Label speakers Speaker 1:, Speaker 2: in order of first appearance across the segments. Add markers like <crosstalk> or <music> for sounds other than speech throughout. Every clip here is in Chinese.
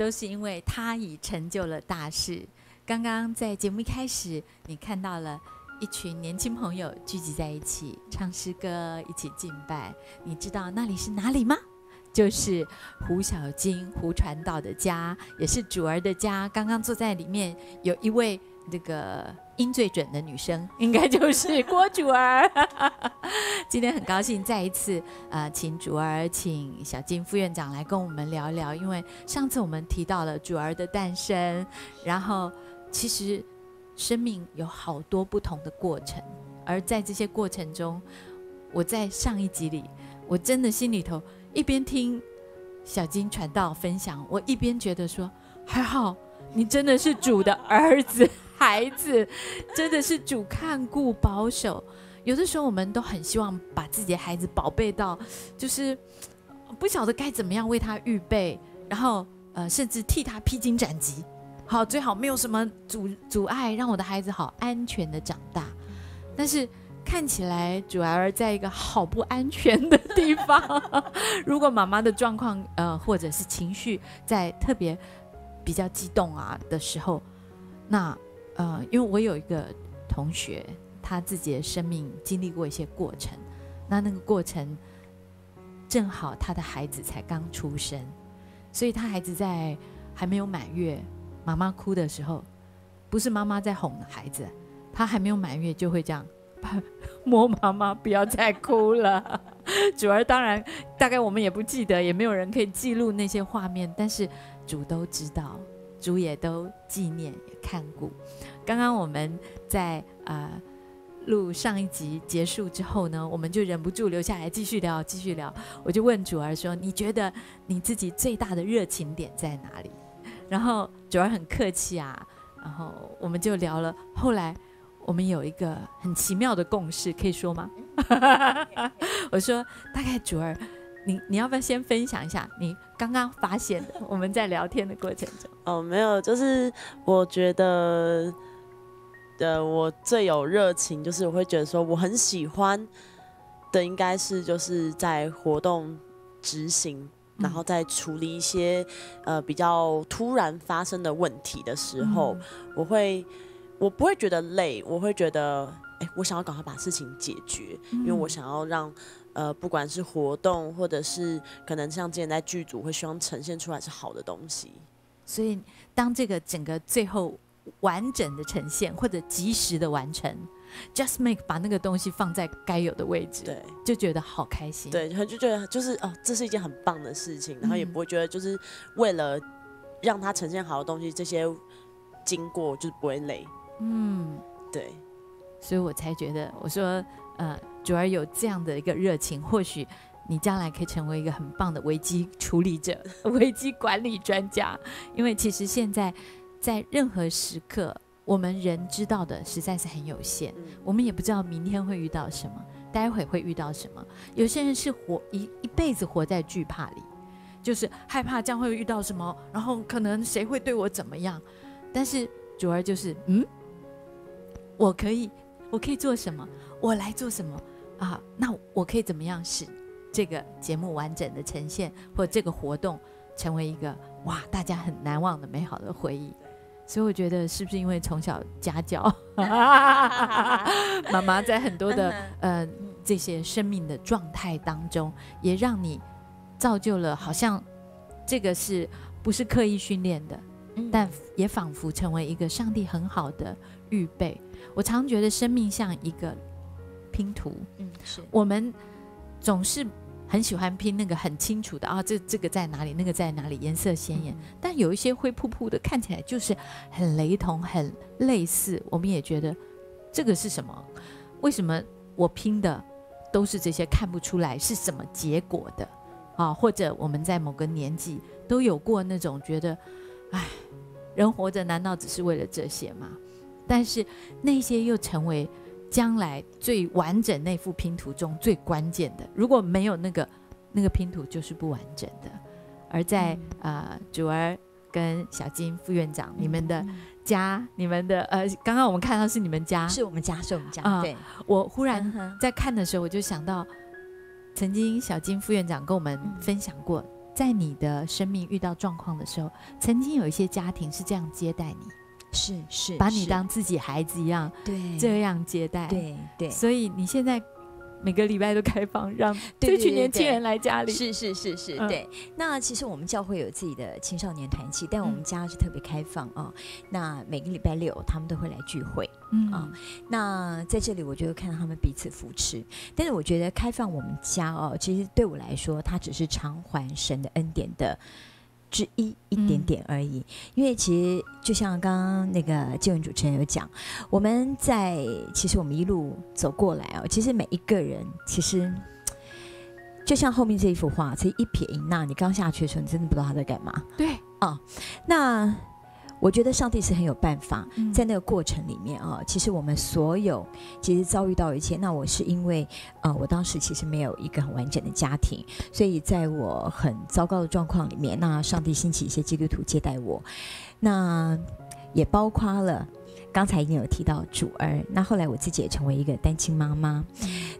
Speaker 1: 都是因为他已成就了大事。刚刚在节目一开始，你看到了一群年轻朋友聚集在一起唱诗歌，一起敬拜。你知道那里是哪里吗？就是胡小金胡传道的家，也是主儿的家。刚刚坐在里面有一位那个音最准的女生，<laughs> 应该就是郭主儿。<laughs> 今天很高兴再一次呃，请主儿，请小金副院长来跟我们聊一聊。因为上次我们提到了主儿的诞生，然后其实生命有好多不同的过程，而在这些过程中，我在上一集里，我真的心里头。一边听小金传道分享，我一边觉得说还好，你真的是主的儿子 <laughs> 孩子，真的是主看顾保守。有的时候我们都很希望把自己的孩子宝贝到，就是不晓得该怎么样为他预备，然后呃甚至替他披荆斩棘，好最好没有什么阻阻碍，让我的孩子好安全的长大。但是。看起来主儿在一个好不安全的地方。<laughs> 如果妈妈的状况，呃，或者是情绪在特别比较激动啊的时候，那呃，因为我有一个同学，他自己的生命经历过一些过程，那那个过程正好他的孩子才刚出生，所以他孩子在还没有满月，妈妈哭的时候，不是妈妈在哄孩子，他还没有满月就会这样。<laughs> 摸妈妈，不要再哭了。<laughs> 主儿当然，大概我们也不记得，也没有人可以记录那些画面，但是主都知道，主也都纪念也看顾。刚刚我们在啊录上一集结束之后呢，我们就忍不住留下来继续聊，继续聊。我就问主儿说：“你觉得你自己最大的热情点在哪里？”然后主儿很客气啊，然后我们就聊了。后来。我们有一个很奇妙的共识，可以说吗？<laughs> 我说，大概主儿，你你要不要先分享一下你刚刚发现的？我们在聊天的过程中，
Speaker 2: 哦，没有，就是我觉得，呃，我最有热情，就是我会觉得说，我很喜欢的，应该是就是在活动执行，然后在处理一些呃比较突然发生的问题的时候，我会。我不会觉得累，我会觉得，哎，我想要赶快把事情解决，因为我想要让，呃，不管是活动，或者是可能像之前在剧组会希望呈现出来是好的东西。
Speaker 1: 所以，当这个整个最后完整的呈现，或者及时的完成，just make 把那个东西放在该有的位置，
Speaker 2: 对，
Speaker 1: 就觉得好开心。
Speaker 2: 对，他就觉得就是哦，这是一件很棒的事情，然后也不会觉得就是为了让它呈现好的东西，这些经过就是不会累。嗯，对，
Speaker 1: 所以我才觉得，我说，呃，主儿有这样的一个热情，或许你将来可以成为一个很棒的危机处理者、<laughs> 危机管理专家。因为其实现在在任何时刻，我们人知道的实在是很有限，我们也不知道明天会遇到什么，待会会遇到什么。有些人是活一一辈子活在惧怕里，就是害怕将会遇到什么，然后可能谁会对我怎么样。但是主儿就是，嗯。我可以，我可以做什么？我来做什么啊？那我可以怎么样使这个节目完整的呈现，或这个活动成为一个哇，大家很难忘的美好的回忆？所以我觉得，是不是因为从小家教，<laughs> 妈妈在很多的呃这些生命的状态当中，也让你造就了，好像这个是不是刻意训练的？但也仿佛成为一个上帝很好的预备。我常觉得生命像一个拼图，嗯，是我们总是很喜欢拼那个很清楚的啊，这这个在哪里，那个在哪里，颜色鲜艳。但有一些灰扑扑的，看起来就是很雷同、很类似。我们也觉得这个是什么？为什么我拼的都是这些看不出来是什么结果的啊？或者我们在某个年纪都有过那种觉得，哎，人活着难道只是为了这些吗？但是那些又成为将来最完整那幅拼图中最关键的。如果没有那个那个拼图，就是不完整的。而在呃，主儿跟小金副院长，你们的家，你们的呃，刚刚我们看到是你们家，
Speaker 3: 是我们家，是我们家。对，
Speaker 1: 我忽然在看的时候，我就想到，曾经小金副院长跟我们分享过，在你的生命遇到状况的时候，曾经有一些家庭是这样接待你，
Speaker 3: 是是，
Speaker 1: 把你当自己孩子一样
Speaker 3: 对
Speaker 1: 这样接待。，
Speaker 3: 对对
Speaker 1: 所以你现在每个礼拜都开放，让这群年轻人来家里。
Speaker 3: 是是是是，
Speaker 1: 嗯
Speaker 3: 对。那其实我们教会有自己的青少年团契，但我们
Speaker 1: 嗯
Speaker 3: 家是特别开放哦。那每个礼拜六他们都会来聚会。
Speaker 1: 嗯
Speaker 3: 啊那在这里，我就会看到他们彼此扶持。但是我觉得开放我们家哦，其实对我来说，它只是偿还神的恩典的。之一一点
Speaker 1: 嗯。
Speaker 3: 点而已，因为其实就像刚刚那个建文主持人有讲，我们在其实我们一路走过来哦，其实每一个人其实就像后面这一幅画，其实一撇一捺，你刚下去的时候，你真的不知道他在干嘛。
Speaker 1: 对。
Speaker 3: 啊，那我觉得上帝是很有办法，
Speaker 1: 嗯
Speaker 3: 在那个过程里面啊，其实我们所有其实遭遇到一切，那我是因为呃，我当时其实没有一个很完整的家庭，所以在我很糟糕的状况里面，那上帝兴起一些基督徒接待我，那也包括了。刚才已经有提到主儿，那后来我自己也成为一个单亲妈妈，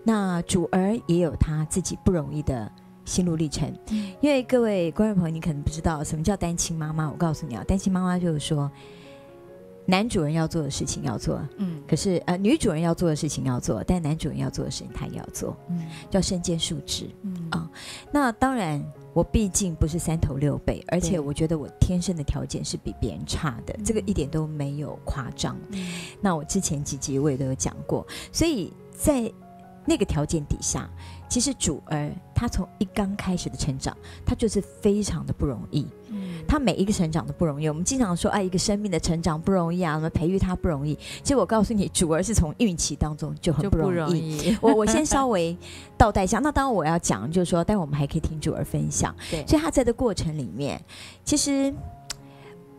Speaker 3: 那主儿也有他自己不容易的心路历程。
Speaker 1: 嗯
Speaker 3: 因为各位观众朋友，你可能不知道什么叫单亲妈妈。我告诉你啊，单亲妈妈就是说，男主人要做的事情要做，
Speaker 1: 嗯
Speaker 3: 可是呃，女主人要做的事情要做，但男主人要做的事情他也要做，
Speaker 1: 嗯
Speaker 3: 叫身兼数职。
Speaker 1: 嗯
Speaker 3: 啊那当然，我毕竟不是三头六臂，而且我觉得我天生的条件是比别人差的，这个一点都没有夸张。
Speaker 1: 嗯
Speaker 3: 那我之前几集我也都有讲过，所以在那个条件底下，其实主儿他从一刚开始的成长，他就是非常的不容易。
Speaker 1: 嗯
Speaker 3: 他每一个成长都不容易。我们经常说，哎，一个生命的成长不容易啊，我们培育他不容易。其实我告诉你，主儿是从孕期当中就很
Speaker 1: 不容
Speaker 3: 易。
Speaker 1: 易。
Speaker 3: 我我先稍微倒带一下，那当然我要讲，就是说，但我们还可以听主儿分享。
Speaker 1: 对
Speaker 3: 所以他在这过程里面，其实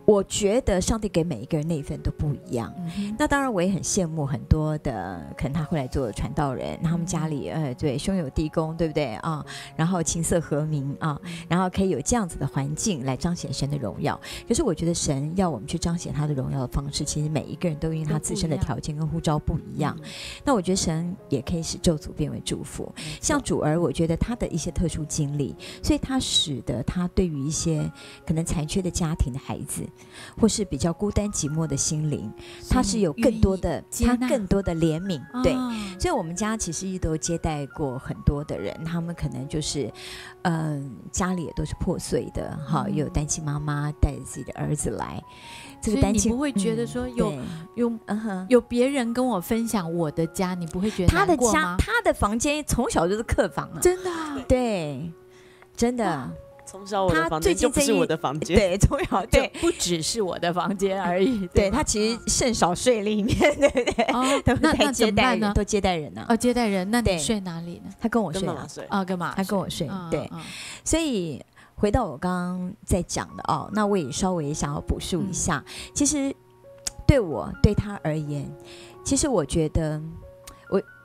Speaker 3: 我觉得上帝给每一个人那一份都不一样。
Speaker 1: 嗯
Speaker 3: 那当然，我也很羡慕很多的可能他会来做传道人，他们家里呃对兄友弟恭，对不对啊？然后琴瑟和鸣啊，然后可以有这样子的环境来彰显神的荣耀。可是我觉得神要我们去彰显他的荣耀的方式，其实每一个人都因为他自身的条件跟呼召不一样。那我觉得神也可以使咒诅变为祝福。像主儿，我觉得他的一些特殊经历，所以他使得他对于一些可能残缺的家庭的孩子，或是比较孤单寂寞的心灵，他是有更多的他更多的怜悯，对。
Speaker 1: 啊。
Speaker 3: 所以，我们家其实都接待过很多的人，他们可能就是，嗯、家里也都是破碎的，哈，
Speaker 1: 嗯。
Speaker 3: 有单亲妈妈带着自己的儿子来，这
Speaker 1: 所以你
Speaker 3: 个单亲
Speaker 1: 不会觉得
Speaker 3: 嗯
Speaker 1: 说有
Speaker 3: 对
Speaker 1: 有
Speaker 3: 嗯哼，
Speaker 1: 有别人跟我分享我的家，你不会觉得
Speaker 3: 他的家？他的房间从小就是客房啊，
Speaker 1: 真的啊。
Speaker 3: 对，真的
Speaker 1: 哇，
Speaker 2: 从小我的
Speaker 3: 他
Speaker 2: 房间就不是我的房间，
Speaker 3: 对，从小对。
Speaker 1: 不只是我的房间而已。吗 <laughs>
Speaker 3: 对他其实甚少睡里面，对不对？
Speaker 1: 哦，<laughs> 那那
Speaker 3: 接待人，
Speaker 1: 怎么办呢？
Speaker 3: 都接待人呢。
Speaker 1: 哦，接待人，那你睡哪里呢？
Speaker 3: 他跟我睡啊，
Speaker 1: 干嘛？
Speaker 3: 他跟我睡
Speaker 1: 嗯，
Speaker 3: 对，
Speaker 1: 嗯
Speaker 3: 所以回到我刚刚在讲的哦，那我也稍微想要补述一下。其实对我对他而言，其实我觉得我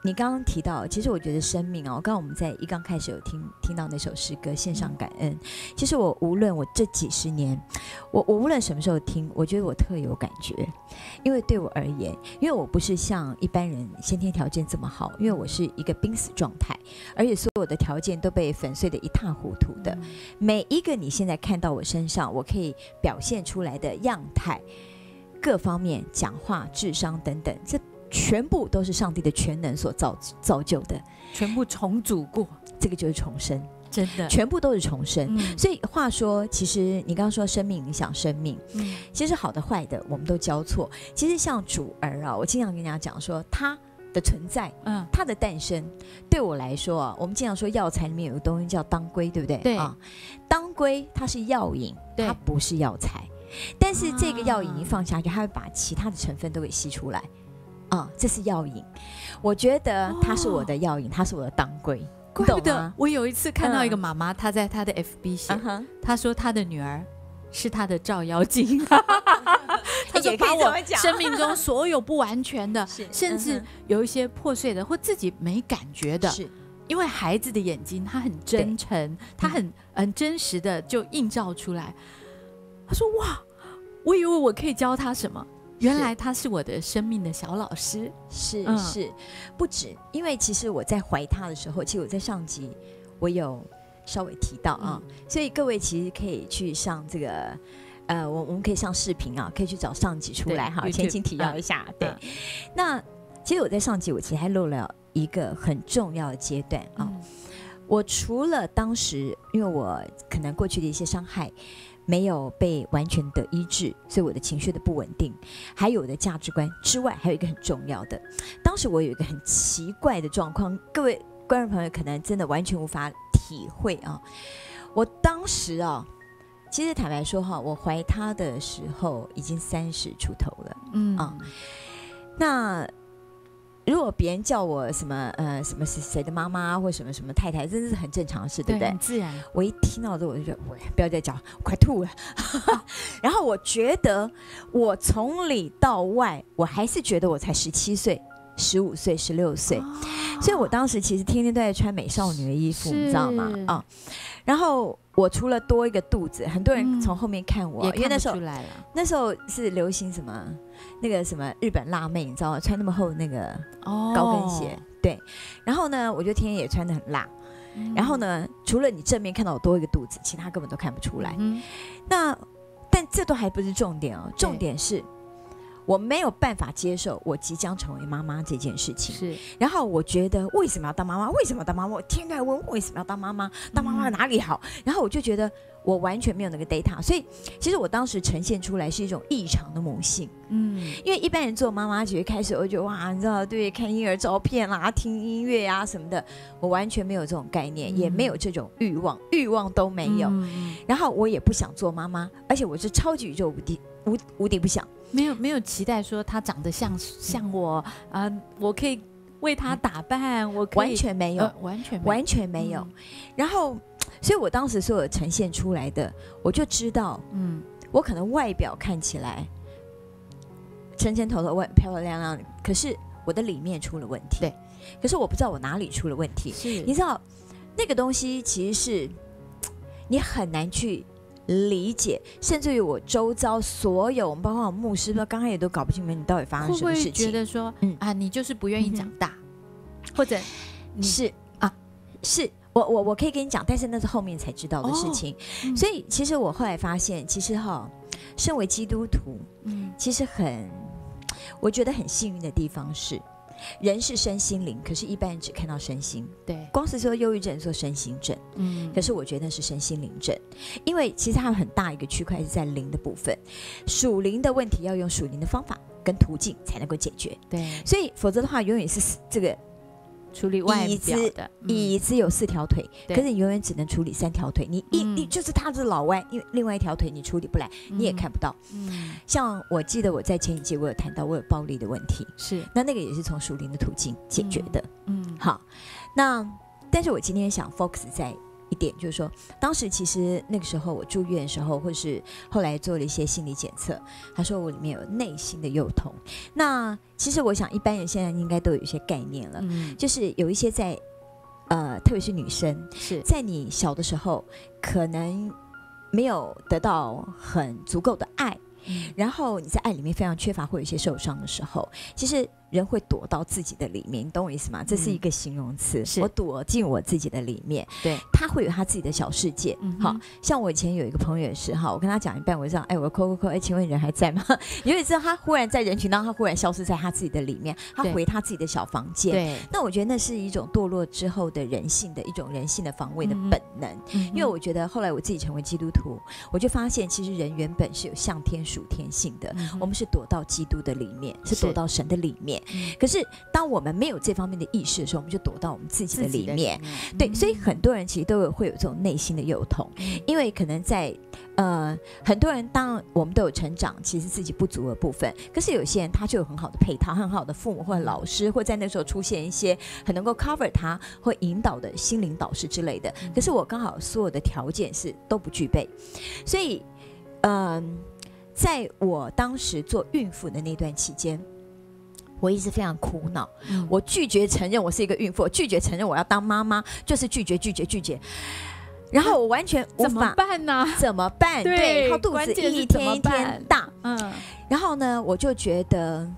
Speaker 3: 你刚刚提到，其实我觉得生命哦，刚刚我们在一刚开始有听听到那首诗歌《献上感恩》。其实我无论我这几十年，我我无论什么时候听，我觉得我特有感觉，因为对我而言，因为我不是像一般人先天条件这么好，因为我是一个濒死状态，而且所有的条件都被粉碎的一塌糊涂的。每一个你现在看到我身上，我可以表现出来的样态，各方面讲话、智商等等，这全部都是上帝的全能所造造就的。
Speaker 1: 全部重组过，
Speaker 3: 这个就是重生，
Speaker 1: 真的。
Speaker 3: 全部都是重生。
Speaker 1: 嗯
Speaker 3: 所以话说，其实你刚刚说生命影响生命，
Speaker 1: 嗯
Speaker 3: 其实好的坏的我们都交错。其实像主儿啊，我经常跟人家讲说，他的存在，
Speaker 1: 嗯，
Speaker 3: 它的诞生，对我来说啊，我们经常说药材里面有个东西叫当归，对不对？
Speaker 1: 对
Speaker 3: 啊，当归它是药引，
Speaker 1: 对
Speaker 3: 它不是药材。但是这个药引
Speaker 1: 啊
Speaker 3: 一放下去，它会把其他的成分都给吸出来。啊，这是药引，我觉得他是我的药引，他是我的当归，你
Speaker 1: 怪不得？我有一次看到一个
Speaker 3: 嗯。
Speaker 1: 妈妈，她在她的 FB 写她说她的女儿是她的照妖镜 <laughs> <laughs> 她说把我生命中所有不完全的，<laughs>
Speaker 3: 是
Speaker 1: 甚至
Speaker 3: 嗯
Speaker 1: 有一些破碎的或自己没感觉的，
Speaker 3: 是。
Speaker 1: 因为孩子的眼睛，他很真诚，他很很真实的就映照出来。他说：“哇，我以为我可以教他什么，原来他是我的生命的小老师。
Speaker 3: 是
Speaker 1: 嗯
Speaker 3: 是，不止，因为其实我在怀他的时候，其实我在上集我有稍微提到啊，所以各位其实可以去上这个。呃，我我们可以上视频啊，可以去找上集出来哈，
Speaker 1: 对
Speaker 3: 前情提要一下。对，
Speaker 1: 嗯
Speaker 3: 那其实我在上集我其实还漏了一个很重要的阶段啊。
Speaker 1: 嗯
Speaker 3: 我除了当时因为我可能过去的一些伤害没有被完全的医治，所以我的情绪的不稳定，还有我的价值观之外，还有一个很重要的，当时我有一个很奇怪的状况，各位观众朋友可能真的完全无法体会啊。我当时啊，其实坦白说哈，我怀他的时候已经三十出头了。
Speaker 1: 嗯
Speaker 3: 啊那如果别人叫我什么呃什么谁谁的妈妈或什么什么太太，这是很正常的事，对不对
Speaker 1: 很？自然，
Speaker 3: 我一听到这，我就觉得，喂，不要再讲，我快吐了。<laughs> 然后我觉得，我从里到外，我还是觉得我才十七岁、十五岁、十六岁，所以我当时其实天天都在穿美少女的衣服，你知道吗
Speaker 1: 是？
Speaker 3: 啊、然后我除了多一个肚子，很多人
Speaker 1: 嗯
Speaker 3: 从后面看我，因为那时候
Speaker 1: 出来了。
Speaker 3: 那时候是流行什么那个什么日本辣妹，你知道吗？穿那么厚的那个
Speaker 1: 哦
Speaker 3: 高跟鞋，对。然后呢，我就天天也穿的很辣。
Speaker 1: 嗯
Speaker 3: 然后呢，除了你正面看到我多一个肚子，其他根本都看不出来。
Speaker 1: 嗯
Speaker 3: 那但这都还不是重点哦，重点是。我没有办法接受我即将成为妈妈这件事情，
Speaker 1: 是
Speaker 3: 然后我觉得为什么要当妈妈？为什么要当妈妈？我天天问为什么要当妈妈？当妈妈
Speaker 1: 嗯
Speaker 3: 哪里好？然后我就觉得我完全没有那个 data，所以其实我当时呈现出来是一种异常的母性。
Speaker 1: 嗯
Speaker 3: 因为一般人做妈妈，其实开始我就觉得哇，你知道，对，看婴儿照片啦，听音乐啊什么的，我完全没有这种概念，
Speaker 1: 嗯
Speaker 3: 也没有这种欲望，欲望都没有。
Speaker 1: 嗯
Speaker 3: 然后我也不想做妈妈，而且我是超级宇宙无敌无无敌不想。
Speaker 1: 没有没有期待说他长得像像我啊、我可以为他打扮，我可以
Speaker 3: 完全没有，
Speaker 1: 呃完全
Speaker 3: 完全没有。
Speaker 1: 嗯
Speaker 3: 然后，所以我当时所有呈现出来的，我就知道，
Speaker 1: 嗯
Speaker 3: 我可能外表看起来沉沉头头、外漂漂亮亮的，可是我的里面出了问题。
Speaker 1: 对，
Speaker 3: 可是我不知道我哪里出了问题。
Speaker 1: 是
Speaker 3: 你知道，那个东西其实是你很难去理解，甚至于我周遭所有，包括我牧师，不刚刚开始都搞不清楚你到底发生什么事情。
Speaker 1: 觉得说、
Speaker 3: 嗯
Speaker 1: 啊你就是不愿意长大，或者你
Speaker 3: 是啊，是我我我可以跟你讲，但是那是后面才知道的事情。
Speaker 1: 嗯
Speaker 3: 所以其实我后来发现，其实哈，身为基督徒，
Speaker 1: 嗯
Speaker 3: 其实很，我觉得很幸运的地方是，人是身心灵，可是一般人只看到身心。
Speaker 1: 对。
Speaker 3: 光是说忧郁症说身心症，
Speaker 1: 嗯。
Speaker 3: 可是我觉得那是身心灵症，因为其实它有很大一个区块是在灵的部分，属灵的问题要用属灵的方法跟途径才能够解决，
Speaker 1: 对。
Speaker 3: 所以否则的话，永远是这个
Speaker 1: 处理外
Speaker 3: 椅子
Speaker 1: 表的嗯。
Speaker 3: 椅子有四条腿，
Speaker 1: 对。
Speaker 3: 可是你永远只能处理三条腿，你一、
Speaker 1: 嗯。
Speaker 3: 你就是他是老外，因为另外一条腿你处理不来，你也看不到。
Speaker 1: 嗯。
Speaker 3: 像我记得我在前几节我有谈到我有暴力的问题，
Speaker 1: 是。
Speaker 3: 那那个也是从属灵的途径解决的。
Speaker 1: 嗯。
Speaker 3: 好，那但是我今天想 focus 在一点，就是说，当时其实那个时候我住院的时候，或是后来做了一些心理检测，他说我里面有内心的幼童。那其实我想一般人现在应该都有一些概念了，
Speaker 1: 嗯
Speaker 3: 就是有一些在呃，特别是女生，
Speaker 1: 是
Speaker 3: 在你小的时候可能没有得到很足够的爱。
Speaker 1: 嗯
Speaker 3: 然后你在爱里面非常缺乏，会有一些受伤的时候，其实人会躲到自己的里面，你懂我意思吗？这是一个形容词，我躲进我自己的里面，
Speaker 1: 对，
Speaker 3: 他会有他自己的小世界。
Speaker 1: 嗯
Speaker 3: 好像我以前有一个朋友也是哈，我跟他讲一半，我就这样，哎，我扣扣扣，哎，请问人还在吗？有一次他忽然在人群当中，他忽然消失在他自己的里面，他回他自己的小房间。
Speaker 1: 对，
Speaker 3: 那我觉得那是一种堕落之后的人性的一种人性的防卫的本能。
Speaker 1: 因
Speaker 3: 因为我觉得后来我自己成为基督徒，我就发现其实人原本是有向天属天性的，我们是躲到基督的里面，是
Speaker 1: 是
Speaker 3: 躲到神的里面。
Speaker 1: 嗯
Speaker 3: 可是当我们没有这方面的意识的时候，我们就躲到我们自己的里面。
Speaker 1: 面
Speaker 3: 对，所以很多人其实都有会有这种内心的幼童，
Speaker 1: 嗯
Speaker 3: 因为可能在呃很多人当然我们都有成长，其实自己不足的部分，可是有些人他就有很好的配套、很好的父母或者老师，或在那时候出现一些很能够 cover 他或引导的心灵导师之类的。可是我刚好所有的条件是都不具备，所以嗯、在我当时做孕妇的那段期间。我一直非常苦恼，
Speaker 1: 嗯
Speaker 3: 我拒绝承认我是一个孕妇，我拒绝承认我要当妈妈，就是拒绝拒绝拒绝。然后我完全无
Speaker 1: 怎么办呢？
Speaker 3: 怎么办？
Speaker 1: 对
Speaker 3: 然后肚子一天一天
Speaker 1: 办
Speaker 3: 大。
Speaker 1: 嗯
Speaker 3: 然后呢，我就觉得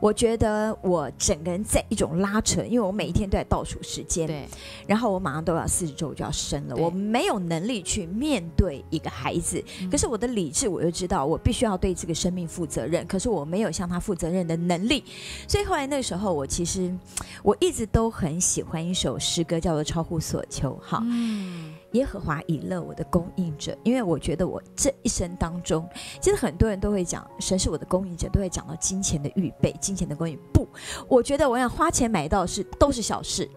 Speaker 3: 我觉得我整个人在一种拉扯，因为我每一天都在倒数时间，
Speaker 1: 对，
Speaker 3: 然后我马上都要四十周就要生了，我没有能力去面对一个孩子，
Speaker 1: 嗯。
Speaker 3: 可是我的理智我又知道我必须要对这个生命负责任，可是我没有向他负责任的能力，所以后来那时候我其实我一直都很喜欢一首诗歌，叫做《超乎所求》哈。
Speaker 1: 嗯，
Speaker 3: 耶和华以乐我的供应者，因为我觉得我这一生当中，其实很多人都会讲神是我的供应者，都会讲到金钱的预备、金钱的供应。不，我觉得我想花钱买到的是都是小事。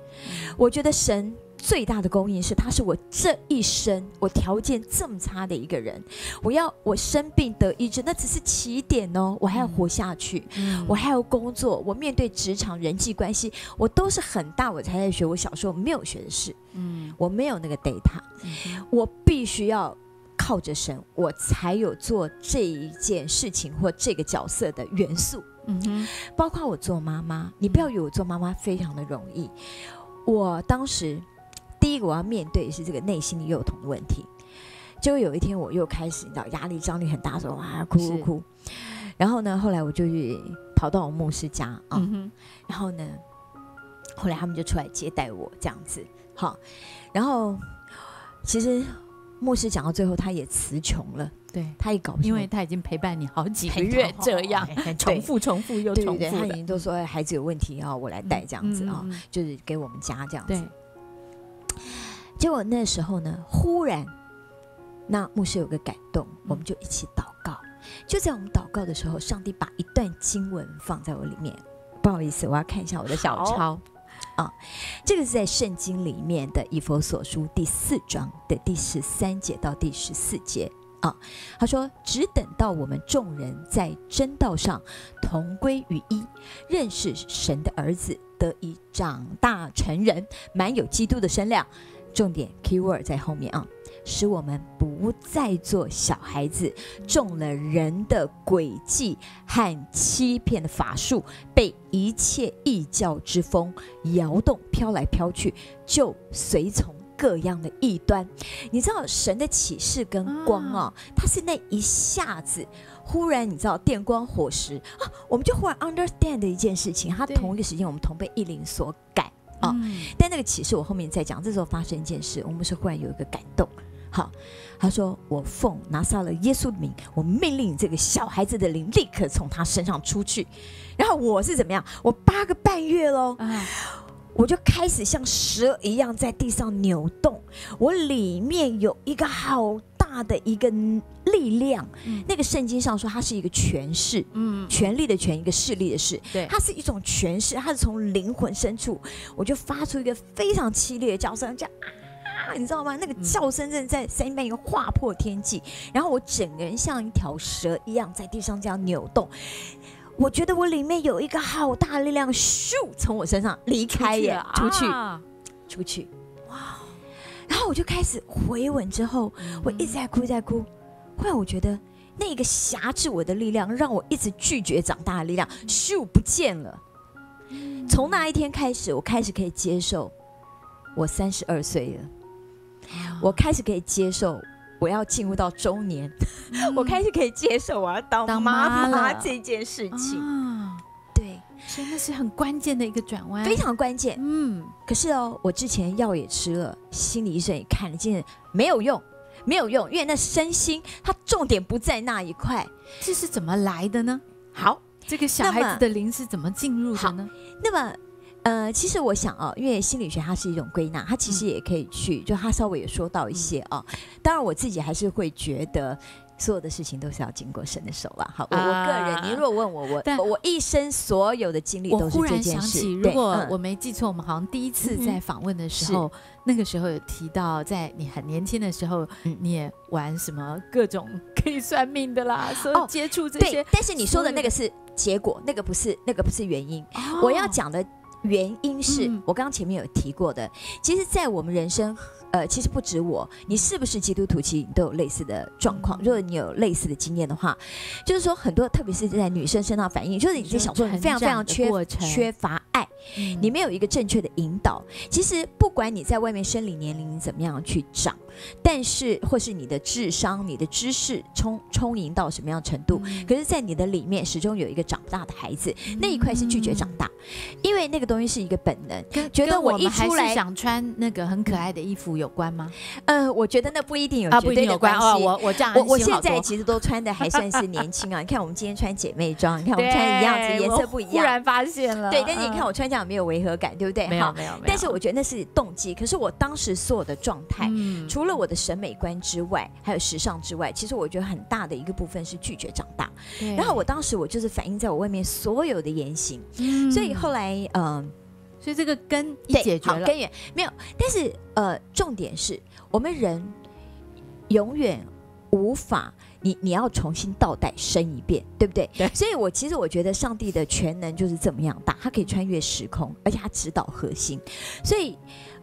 Speaker 3: 我觉得神最大的供应是，他是我这一生我条件这么差的一个人，我要我生病得医治，那只是起点哦，我还要活下去。
Speaker 1: 嗯
Speaker 3: 我还要工作，我面对职场人际关系，我都是很大我才在学我小时候没有学的事，
Speaker 1: 嗯
Speaker 3: 我没有那个 data，
Speaker 1: 嗯
Speaker 3: 我必须要靠着神，我才有做这一件事情或这个角色的元素。
Speaker 1: 嗯哼，
Speaker 3: 包括我做妈妈，你不要以为我做妈妈非常的容易。我当时第一个我要面对的是这个内心的幼童的问题。结果有一天我又开始，你知道压力张力很大，说哇哭哭哭。然后呢，后来我就去跑到我牧师家啊，然后呢，后来他们就出来接待我这样子，好，然后其实牧师讲到最后，他也词穷了，
Speaker 1: 对，
Speaker 3: 他也搞不清
Speaker 1: 因为他已经陪伴你好几个月这样，重复重复又
Speaker 3: 对对对，
Speaker 1: 重复的
Speaker 3: 他已经都说哎孩子有问题啊，我来带这样子啊，就是给我们家这样子。
Speaker 1: 对。，
Speaker 3: 结果那时候呢，忽然那牧师有个感动，
Speaker 1: 嗯
Speaker 3: 我们就一起祷告。就在我们祷告的时候，上帝把一段经文放在我里面。不好意思，我要看一下我的小抄。啊，这个是在圣经里面的以佛所书第四章的第十三节到第十四节啊。他说：“只等到我们众人在真道上同归于一，认识神的儿子，得以长大成人，满有基督的身量。”重点 keyword 在后面啊，使我们不再做小孩子，中了人的诡计和欺骗的法术，被一切异教之风摇动，飘来飘去，就随从各样的异端。你知道神的启示跟光啊，它是那一下子。忽然，你知道电光火石啊，我们就忽然 understand 的一件事情，
Speaker 1: 他
Speaker 3: 同一个时间我们同被一灵所感。啊
Speaker 1: 嗯
Speaker 3: 但那个启示我后面再讲。这时候发生一件事，我们是忽然有一个感动。好，他说：“我奉拿撒勒耶稣的名，我命令这个小孩子的灵立刻从他身上出去。”然后我是怎么样？我八个半月喽，
Speaker 1: 啊，
Speaker 3: 我就开始像蛇一样在地上扭动，我里面有一个好大的一个力量。
Speaker 1: 嗯
Speaker 3: 那个圣经上说，它是一个权势，
Speaker 1: 嗯，
Speaker 3: 权力的权，一个势力的势。
Speaker 1: 对，
Speaker 3: 它是一种权势，它是从灵魂深处，我就发出一个非常凄厉的叫声，叫啊，你知道吗？那个
Speaker 1: 嗯
Speaker 3: 叫声真的在声音般一个划破天际，然后我整个人像一条蛇一样在地上这样扭动。我觉得我里面有一个好大的力量，咻，从我身上离开耶，出去，
Speaker 1: 啊
Speaker 3: 出去，哇！然后我就开始回吻，之后我一直在哭，在哭。后来我觉得那个辖制我的力量，让我一直拒绝长大的力量，咻不见了。从那一天开始，我开始可以接受，我三十二岁了，我开始可以接受我要进入到中年，<laughs> 我开始可以接受我要当
Speaker 1: 当
Speaker 3: 妈
Speaker 1: 妈
Speaker 3: 这件事情。
Speaker 1: 啊，
Speaker 3: 对，
Speaker 1: 所以那是很关键的一个转弯，
Speaker 3: 非常关键。
Speaker 1: 嗯，
Speaker 3: 可是哦，我之前药也吃了，心理医生也看了，竟然没有用，没有用，因为那身心它重点不在那一块。
Speaker 1: 这是怎么来的呢？
Speaker 3: 好，
Speaker 1: 这个小孩子的灵是怎么进入的
Speaker 3: 好
Speaker 1: 呢？
Speaker 3: 那么。呃，其实我想哦，因为心理学它是一种归纳，它其实也可以去，就它稍微也说到一些哦。当然，我自己还是会觉得所有的事情都是要经过神的手啦。好，我、我个人，
Speaker 1: 啊
Speaker 3: 你如果问我，我
Speaker 1: 但
Speaker 3: 我一生所有的经历都是这件事。
Speaker 1: 想起，如果我没记错，我们好像第一次在访问的时候，那个时候有提到，在你很年轻的时候，
Speaker 3: 嗯
Speaker 1: 你也玩什么各种可以算命的啦，所
Speaker 3: 哦
Speaker 1: 以接触这
Speaker 3: 对
Speaker 1: 些。，
Speaker 3: 但是你说的那个是结果，那个不是那个不是原因。
Speaker 1: 哦
Speaker 3: 我要讲的原因是、
Speaker 1: 嗯。
Speaker 3: 我刚刚前面有提过的，其实，在我们人生，呃，其实不止我，你是不是基督徒，其实你都有类似的状况。
Speaker 1: 嗯。
Speaker 3: 如果你有类似的经验的话，就是说很多，特别是在女生身上反映，就是你在小时候非常非常缺缺乏爱，
Speaker 1: 嗯。
Speaker 3: 你没有一个正确的引导。其实不管你在外面生理年龄怎么样去长，但是或是你的智商、你的知识充充盈到什么样程度，
Speaker 1: 嗯。
Speaker 3: 可是，在你的里面始终有一个长不大的孩子，那一块是拒绝长大，因为那个东西是一个本能。
Speaker 1: 跟
Speaker 3: 觉得我一出来
Speaker 1: 是想穿那个很可爱的衣服有关吗？
Speaker 3: 呃，我觉得那不一定有
Speaker 1: 啊，
Speaker 3: 绝对的
Speaker 1: 关。哦。我我这样
Speaker 3: 我我现在其实都穿的还算是年轻啊！你看我们今天穿姐妹装，你看我们穿一样子，颜色不一样。
Speaker 1: 突然发现了，
Speaker 3: 对，但是你看
Speaker 1: 嗯
Speaker 3: 我穿这样没有违和感，对不对？好
Speaker 1: 没有没有
Speaker 3: 但是我觉得那是动机。可是我当时所有的状态，
Speaker 1: 嗯
Speaker 3: 除了我的审美观之外，还有时尚之外，其实我觉得很大的一个部分是拒绝长大。然后我当时我就是反映在我外面所有的言行，
Speaker 1: 嗯
Speaker 3: 所以后来嗯。
Speaker 1: 所以这个根一解决了，
Speaker 3: 根源没有，但是呃，重点是我们人永远无法，你你要重新倒带生一遍，对不对？
Speaker 1: 对
Speaker 3: 所以我其实我觉得上帝的全能就是这么样大，它可以穿越时空，而且它指导核心，所以。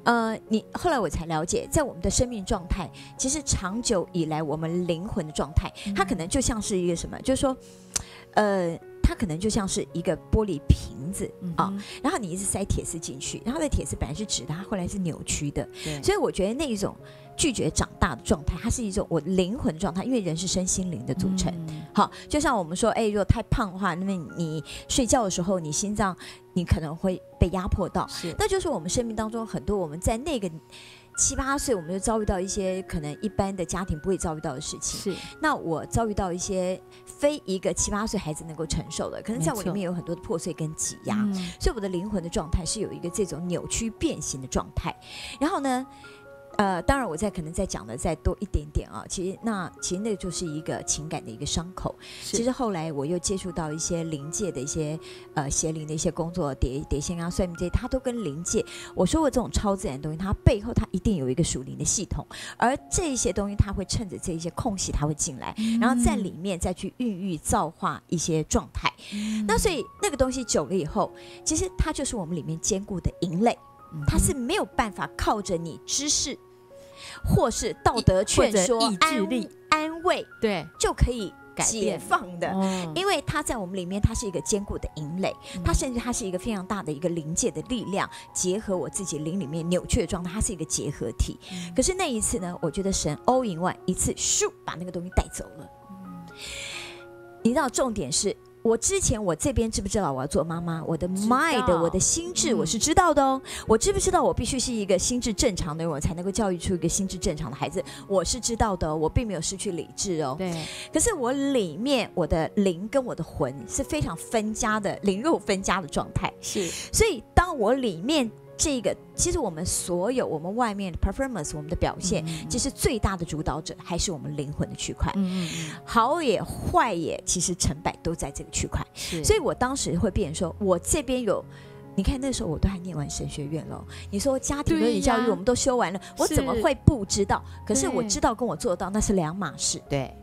Speaker 3: 呃，你后来我才了解，在我们的生命状态，其实长久以来我们灵魂的状态，它可能就像是一个什么，就是说，呃，它可能就像是一个玻璃瓶子啊、然后你一直塞铁丝进去，然后那铁丝本来是直的，它后来是扭曲的，
Speaker 1: 对。
Speaker 3: 所以我觉得那一种拒绝长大的状态，它是一种我灵魂的状态，因为人是身心灵的组成。
Speaker 1: 嗯。
Speaker 3: 好，就像我们说，哎，如果太胖的话，那么你睡觉的时候，你心脏你可能会被压迫到，
Speaker 1: 是。
Speaker 3: 那就是我们生命当中很多我们在那个七八岁，我们就遭遇到一些可能一般的家庭不会遭遇到的事情。
Speaker 1: 是
Speaker 3: 那我遭遇到一些非一个七八岁孩子能够承受的，可能在我里面有很多的破碎跟挤压。
Speaker 1: 嗯
Speaker 3: 所以我的灵魂的状态是有一个这种扭曲变形的状态。然后呢，呃，当然我再可能再讲的再多一点点啊，其实那其实那就是一个情感的一个伤口。其实后来我又接触到一些灵界的一些呃邪灵的一些工作，碟碟仙啊、算命这些，它都跟灵界我说过这种超自然的东西，它背后它一定有一个属灵的系统，而这些东西它会趁着这一些空隙，它会进来，然后在里面再去孕育造化一些状态。
Speaker 1: 嗯
Speaker 3: 那所以那个东西久了以后，其实它就是我们里面坚固的营垒，
Speaker 1: 嗯
Speaker 3: 它是没有办法靠着你知识或是道德劝说
Speaker 1: 意志力。
Speaker 3: 安安慰
Speaker 1: 对。
Speaker 3: 就可以解放的。
Speaker 1: 哦
Speaker 3: 因为它在我们里面，它是一个坚固的营垒，它甚至它是一个非常大的一个灵界的力量，结合我自己灵里面扭曲的状态，它是一个结合体。
Speaker 1: 嗯。
Speaker 3: 可是那一次呢，我觉得神 all in one 一次咻把那个东西带走了。你知道重点是我之前我这边知不知道我要做妈妈？我的 mind 我的心智
Speaker 1: 嗯
Speaker 3: 我是知道的哦。我知不知道我必须是一个心智正常的人，我才能够教育出一个心智正常的孩子？我是知道的哦，我并没有失去理智哦。
Speaker 1: 对
Speaker 3: 可是我里面我的灵跟我的魂是非常分家的，灵肉分家的状态。
Speaker 1: 是
Speaker 3: 所以当我里面这个，其实我们所有我们外面的 performance，我们的表现，其实最大的主导者还是我们灵魂的区块。好也坏也，其实成败都在这个区块。
Speaker 1: 是
Speaker 3: 所以我当时会变成说，我这边有。你看那时候我都还念完神学院了，你说家庭伦理教育我们都修完了，我怎么会不知道？可是我知道跟我做到那是两码事。
Speaker 1: 对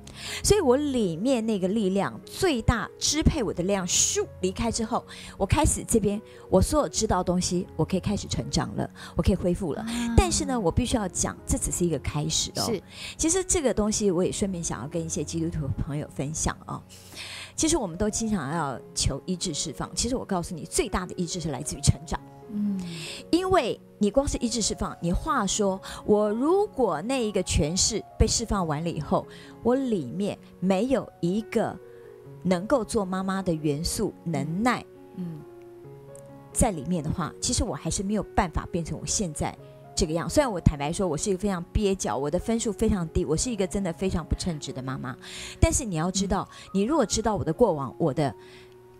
Speaker 3: 所以我里面那个力量最大支配我的力量，咻离开之后，我开始这边我所有知道的东西，我可以开始成长了，我可以恢复了。但是呢，我必须要讲，这只是一个开始哦。
Speaker 1: 是
Speaker 3: 其实这个东西我也顺便想要跟一些基督徒朋友分享哦。其实我们都经常要求医治释放，其实我告诉你，最大的医治是来自于成长。
Speaker 1: 嗯
Speaker 3: 因为你光是医治释放，你话说我如果那一个诠释被释放完了以后，我里面没有一个能够做妈妈的元素能耐
Speaker 1: 嗯
Speaker 3: 在里面的话，其实我还是没有办法变成我现在这个样。虽然我坦白说，我是一个非常蹩脚，我的分数非常低，我是一个真的非常不称职的妈妈。但是你要知道，你如果知道我的过往，我的。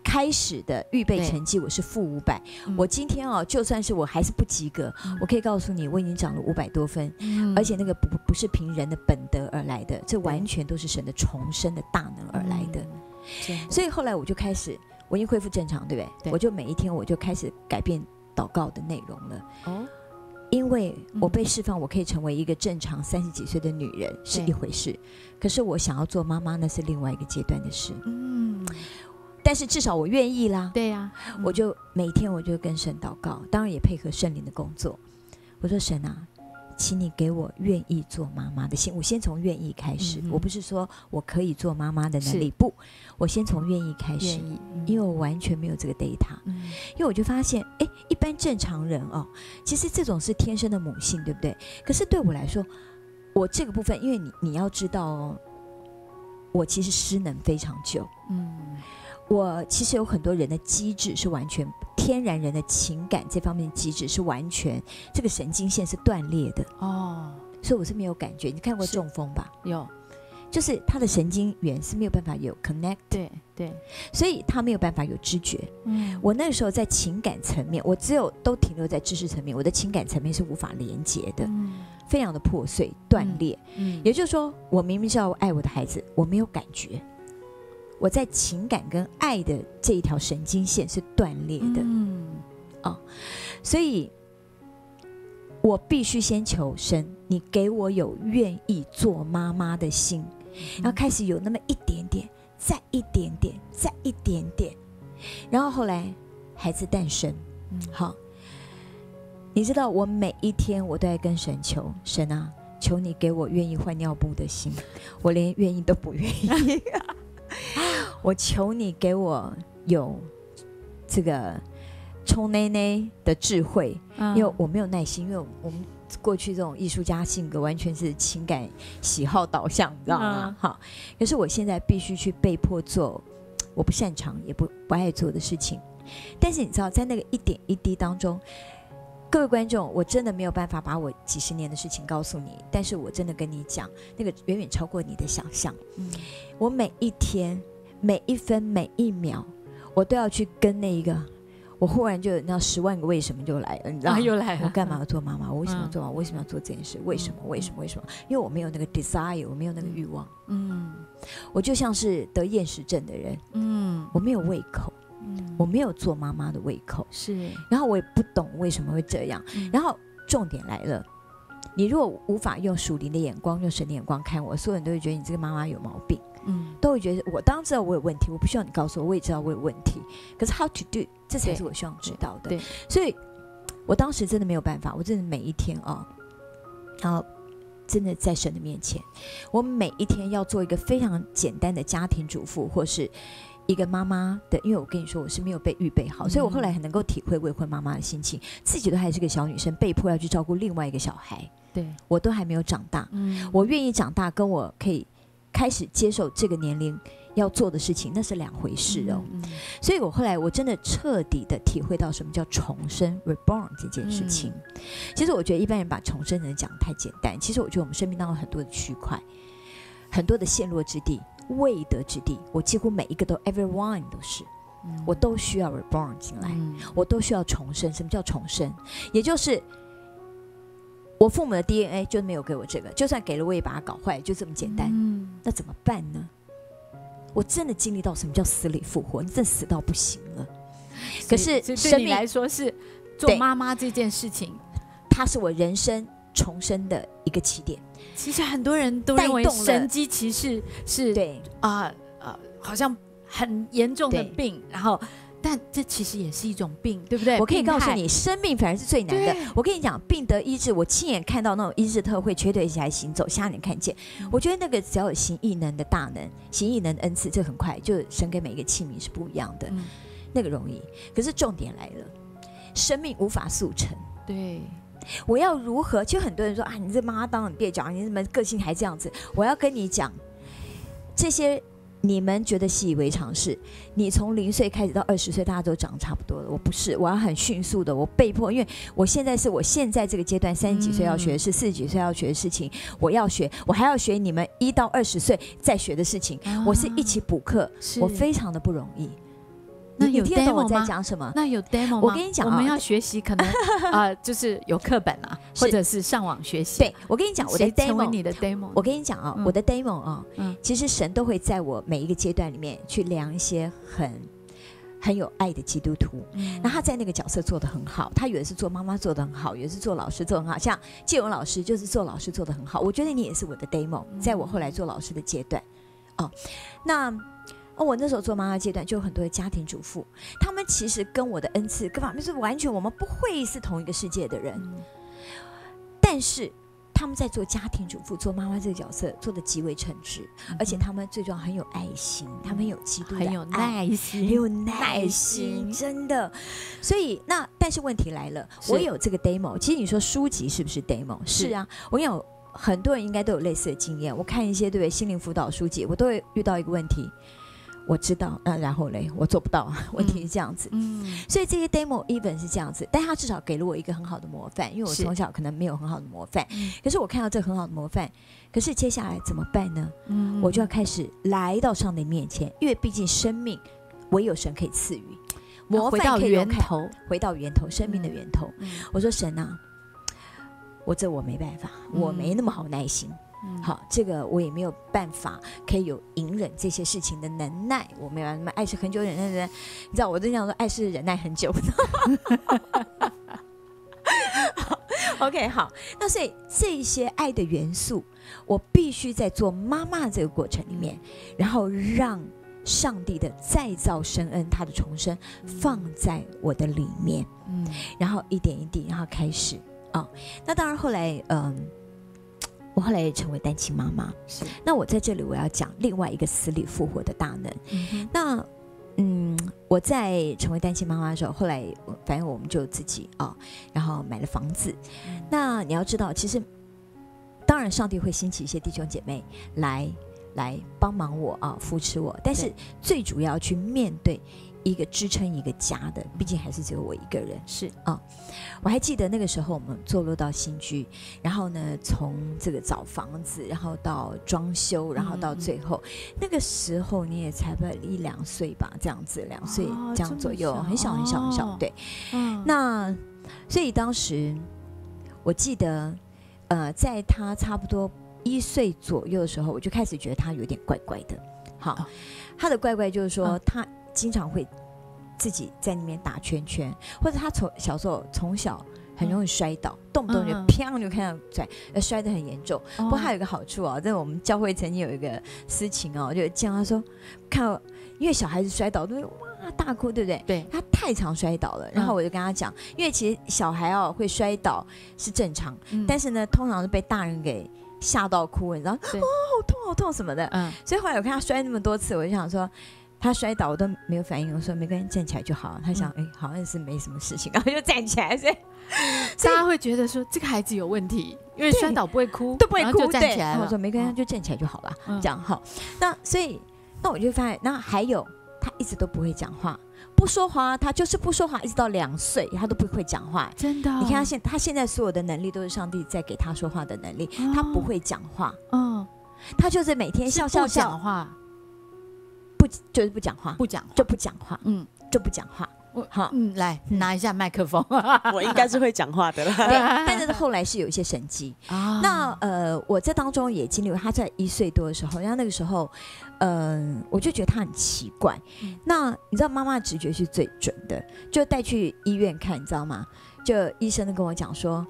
Speaker 3: 开始的预备成绩我是负五百，
Speaker 1: 嗯。
Speaker 3: 我今天哦，就算是我还是不及格，
Speaker 1: 嗯。
Speaker 3: 我可以告诉你，我已经涨了五百多分，
Speaker 1: 嗯。
Speaker 3: 而且那个不不不是凭人的本德而来的，这完全都是神的重生的大能而来的。
Speaker 1: 嗯
Speaker 3: 所以后来我就开始，我已经恢复正常，对不对？
Speaker 1: 对。
Speaker 3: 我就每一天我就开始改变祷告的内容了，
Speaker 1: 哦。
Speaker 3: 因为我
Speaker 1: 嗯
Speaker 3: 被释放，我可以成为一个正常三十几岁的女人是一回事，可是我想要做妈妈那是另外一个阶段的事。
Speaker 1: 嗯
Speaker 3: 但是至少我愿意啦。
Speaker 1: 对呀，
Speaker 3: 我就每天我就跟神祷告，当然也配合圣灵的工作。我说神啊，请你给我愿意做妈妈的心。我先从愿意开始，
Speaker 1: 嗯
Speaker 3: 我不是说我可以做妈妈的能力
Speaker 1: 是，
Speaker 3: 不，我先从愿意开始因为我完全没有这个 data。
Speaker 1: 嗯
Speaker 3: 因为我就发现，哎，一般正常人哦，其实这种是天生的母性，对不对？可是对我来说，我这个部分，因为你你要知道哦，我其实失能非常久。
Speaker 1: 嗯
Speaker 3: 我其实有很多人的机制是完全天然人的情感这方面的机制是完全这个神经线是断裂的，
Speaker 1: 哦，
Speaker 3: 所以我是没有感觉。你看过中风吧？
Speaker 1: 有
Speaker 3: 就是他的神经元是没有办法有 connect，
Speaker 1: 对对，
Speaker 3: 所以他没有办法有知觉。
Speaker 1: 嗯
Speaker 3: 我那个时候在情感层面，我只有都停留在知识层面，我的情感层面是无法连接的，
Speaker 1: 嗯
Speaker 3: 非常的破碎断裂。
Speaker 1: 嗯
Speaker 3: 也就是说，我明明知道我爱我的孩子，我没有感觉。我在情感跟爱的这一条神经线是断裂的，
Speaker 1: 嗯。
Speaker 3: 所以我必须先求神，你给我有愿意做妈妈的心，然后开始有那么一点点，再一点点，再一点点，然后后来孩子诞生，
Speaker 1: 嗯。
Speaker 3: 好，你知道我每一天我都在跟神求，神啊，求你给我愿意换尿布的心，我连愿意都不愿意，<laughs> 我求你给我有这个冲奶奶的智慧，
Speaker 1: 嗯
Speaker 3: 因为我没有耐心，因为我们过去这种艺术家性格完全是情感喜好导向，你知道吗？
Speaker 1: 嗯
Speaker 3: 好，可是我现在必须去被迫做我不擅长也不不爱做的事情，但是你知道，在那个一点一滴当中。各位观众，我真的没有办法把我几十年的事情告诉你，但是我真的跟你讲，那个远远超过你的想象。
Speaker 1: 嗯
Speaker 3: 我每一天、每一分、每一秒，我都要去跟那一个，我忽然就那十万个为什么就来了，你知道
Speaker 1: 又来了，
Speaker 3: 我干嘛要做妈妈？我为什么要
Speaker 1: 嗯
Speaker 3: 做妈妈？我为什么要做这件事？为什么？
Speaker 1: 嗯
Speaker 3: 为什么？为什么？因为我没有那个 desire，我没有那个欲望，
Speaker 1: 嗯
Speaker 3: 我就像是得厌食症的人，
Speaker 1: 嗯
Speaker 3: 我没有胃口，
Speaker 1: 嗯
Speaker 3: 我没有做妈妈的胃口，
Speaker 1: 是，
Speaker 3: 然后我也不懂为什么会这样。
Speaker 1: 嗯
Speaker 3: 然后重点来了，你如果无法用属灵的眼光、用神的眼光看我，所有人都会觉得你这个妈妈有毛病。
Speaker 1: 嗯。
Speaker 3: 都会觉得我当然知道我有问题，我不需要你告诉我，我也知道我有问题。可是 how to do，这才是我希望知道的。
Speaker 1: 对，
Speaker 3: 所以我当时真的没有办法，我真的每一天啊、然后真的在神的面前，我每一天要做一个非常简单的家庭主妇，或是一个妈妈的，因为我跟你说我是没有被预备好，所以我后来很能够体会未婚妈妈的心情，自己都还是个小女生，被迫要去照顾另外一个小孩，
Speaker 1: 对，
Speaker 3: 我都还没有长大，
Speaker 1: 嗯。
Speaker 3: 我愿意长大，跟我可以开始接受这个年龄要做的事情，那是两回事哦。
Speaker 1: 嗯嗯
Speaker 3: 所以我后来我真的彻底的体会到什么叫重生 （reborn） 这件事情。
Speaker 1: 嗯
Speaker 3: 其实我觉得一般人把重生人讲得太简单，其实我觉得我们生命当中很多的区块，很多的陷落之地、未得之地，我几乎每一个都 everyone 都是，
Speaker 1: 嗯
Speaker 3: 我都需要 reborn 进来。
Speaker 1: 嗯
Speaker 3: 我都需要重生。什么叫重生？也就是我父母的 DNA 就没有给我这个，就算给了，我也把它搞坏，就这么简单。
Speaker 1: 嗯
Speaker 3: 那怎么办呢？我真的经历到什么叫死里复活，你真的死到不行了。可是
Speaker 1: 对你来说是做妈妈这件事情，
Speaker 3: 它是我人生重生的一个起点。
Speaker 1: 其实很多人都认为神机骑士是
Speaker 3: 对，
Speaker 1: 啊呃好像很严重的病，然后但这其实也是一种病，对不对？
Speaker 3: 我可以，告诉你，生命反而是最难的。我跟你讲，病得医治，我亲眼看到那种医治特会，瘸腿起来行走，瞎眼看见。
Speaker 1: 嗯
Speaker 3: 我觉得那个只要有行异能的大能，行异能的恩赐，这很快，就神给每一个器皿是不一样的，
Speaker 1: 嗯
Speaker 3: 那个容易。可是重点来了，生命无法速成。
Speaker 1: 对，
Speaker 3: 我要如何？其实很多人说啊，你这妈妈当很蹩脚，你怎么个性还这样子？我要跟你讲，这些你们觉得习以为常是，你从零岁开始到二十岁，大家都长得差不多了。我不是，我要很迅速的，我被迫，因为我现在是我现在这个阶段，三十几岁要学的事，四十几岁要学的事情，我要学，我还要学你们一到二十岁再学的事情，我是一起补课，我非常的不容易。
Speaker 1: 那有
Speaker 3: 你你听得懂
Speaker 1: demo
Speaker 3: 我在讲什么？
Speaker 1: 那有 demo 吗？
Speaker 3: 我跟你讲啊
Speaker 1: 我们要学习，可能啊，<laughs> 就是有课本啊，或者是上网学习。
Speaker 3: 对，我跟你讲，我的 demo
Speaker 1: 你的 demo，
Speaker 3: 我跟你讲啊，
Speaker 1: 嗯
Speaker 3: 我的 demo 啊，
Speaker 1: 嗯
Speaker 3: 其实神都会在我每一个阶段里面去量一些很很有爱的基督徒。
Speaker 1: 嗯
Speaker 3: 那他在那个角色做得很好，他有的是做妈妈做得很好，有的是做老师做得很好。像建文老师就是做老师做得很好，我觉得你也是我的 demo，在我后来做老师的阶段。哦，那哦，我那时候做妈妈阶段，就有很多的家庭主妇，他们其实跟我的恩赐各方面是完全我们不会是同一个世界的人，
Speaker 1: 嗯
Speaker 3: 但是他们在做家庭主妇、做妈妈这个角色做的极为称职，而且他们最重要很有爱心，他们很有基督
Speaker 1: 很有
Speaker 3: 爱。
Speaker 1: 耐心，
Speaker 3: 很有耐
Speaker 1: 耐
Speaker 3: 心，真的。所以那但是问题来了，我有这个 demo。其实你说书籍是不是 demo？
Speaker 1: 是
Speaker 3: 是啊，我有很多人应该都有类似的经验。我看一些对不对心灵辅导书籍，我都会遇到一个问题。我知道，那、然后嘞，我做不到。<laughs> 问题是这样子，
Speaker 1: 嗯，
Speaker 3: 所以这些 demo even 是这样子，但他至少给了我一个很好的模范，因为我从小可能没有很好的模范。
Speaker 1: 嗯
Speaker 3: 可是我看到这个很好的模范，可是接下来怎么办呢？
Speaker 1: 嗯
Speaker 3: 我就要开始来到上帝面前，因为毕竟生命唯有神可以赐予，模
Speaker 1: 回到
Speaker 3: 范可以有看，
Speaker 1: 源头，
Speaker 3: 回到源头，生命的源头。
Speaker 1: 嗯
Speaker 3: 我说神啊，我这我没办法，
Speaker 1: 嗯
Speaker 3: 我没那么好耐心。
Speaker 1: 嗯
Speaker 3: 好，这个我也没有办法可以有隐忍这些事情的能耐，我没有那么。爱是很久忍耐的，你知道，我就想说，爱是忍耐很久。好 <laughs> OK，好，那所以这些爱的元素，我必须在做妈妈这个过程里面，然后让上帝的再造生恩，他的重生放在我的里面，
Speaker 1: 嗯
Speaker 3: 然后一点一滴，然后开始啊、那当然后来，嗯，我后来也成为单亲妈妈。
Speaker 1: 是，
Speaker 3: 那我在这里我要讲另外一个死里复活的大能。
Speaker 1: 嗯
Speaker 3: 那嗯，我在成为单亲妈妈的时候，后来反正我们就自己啊、然后买了房子。
Speaker 1: 嗯
Speaker 3: 那你要知道，其实当然上帝会兴起一些弟兄姐妹来来帮忙我啊，扶持我，但是最主要去面对一个支撑一个家的，毕竟还是只有我一个人。
Speaker 1: 是。
Speaker 3: 啊，我还记得那个时候我们坐落到新居，然后呢，从这个找房子，然后到装修，然后到最后，那个时候你也才不一两岁吧，这样子，两岁
Speaker 1: 哦
Speaker 3: 这样左右，很小很小很小
Speaker 1: 哦，
Speaker 3: 对。
Speaker 1: 嗯。
Speaker 3: 那所以当时我记得，呃，在他差不多一岁左右的时候，我就开始觉得他有点怪怪的。好，
Speaker 1: 哦。
Speaker 3: 他的怪怪就是说，
Speaker 1: 嗯
Speaker 3: 他经常会自己在那边打圈圈，或者他从小时候从小很容易摔倒，动不动就
Speaker 1: 嗯嗯
Speaker 3: 砰就看到摔，呃，摔得很严重。不过还
Speaker 1: 有
Speaker 3: 有一个好处哦，在我们教会曾经有一个事情哦，就这样他说，看因为小孩子摔倒都会哇大哭，对不对？
Speaker 1: 对
Speaker 3: 他太常摔倒了，然后
Speaker 1: 嗯
Speaker 3: 我就跟他讲，因为其实小孩哦会摔倒是正常，但
Speaker 1: 是
Speaker 3: 是呢，通常是被大人给吓到哭，你知道，
Speaker 1: 对
Speaker 3: 哦好痛好痛什么的。
Speaker 1: 嗯
Speaker 3: 所以后来我看他摔那么多次，我就想说。他摔倒我都没有反应，我说没关系，站起来就好。他想，哎、好像是没什么事情，<laughs> 然后就站起来，所以 <laughs>
Speaker 1: 大家会觉得说这个孩子有问题，因为摔倒不会哭，
Speaker 3: 都不会哭，
Speaker 1: 就站。起来
Speaker 3: 我说没关系，
Speaker 1: 嗯
Speaker 3: 就站起来就好了。
Speaker 1: 嗯
Speaker 3: 这样好。那所以，那我就发现，那还有他一直都不会讲话，不说话，他就是不说话，一直到两岁他都不会讲话。
Speaker 1: 真的，
Speaker 3: 你看他现他现在所有的能力都是上帝在给他说话的能力，他不会讲话，
Speaker 1: 嗯，
Speaker 3: 他就是每天笑笑
Speaker 1: 讲
Speaker 3: 笑，
Speaker 1: 话，
Speaker 3: 不就是不讲话，
Speaker 1: 不讲话
Speaker 3: 就不讲话，
Speaker 1: 嗯
Speaker 3: 就不讲话。
Speaker 1: 我
Speaker 3: 好
Speaker 1: 嗯，来
Speaker 3: 嗯
Speaker 1: 拿一下麦克风 <laughs>
Speaker 2: 我应该是会讲话的
Speaker 3: 了
Speaker 2: 对，
Speaker 3: 但是后来是有一些神迹。
Speaker 1: 啊
Speaker 3: 那呃，我在当中也经历过，他在一岁多的时候，然后那个时候，嗯、我就觉得他很奇怪。
Speaker 1: 嗯
Speaker 3: 那你知道妈妈的直觉是最准的，就带去医院看，你知道吗？就医生都跟我讲说。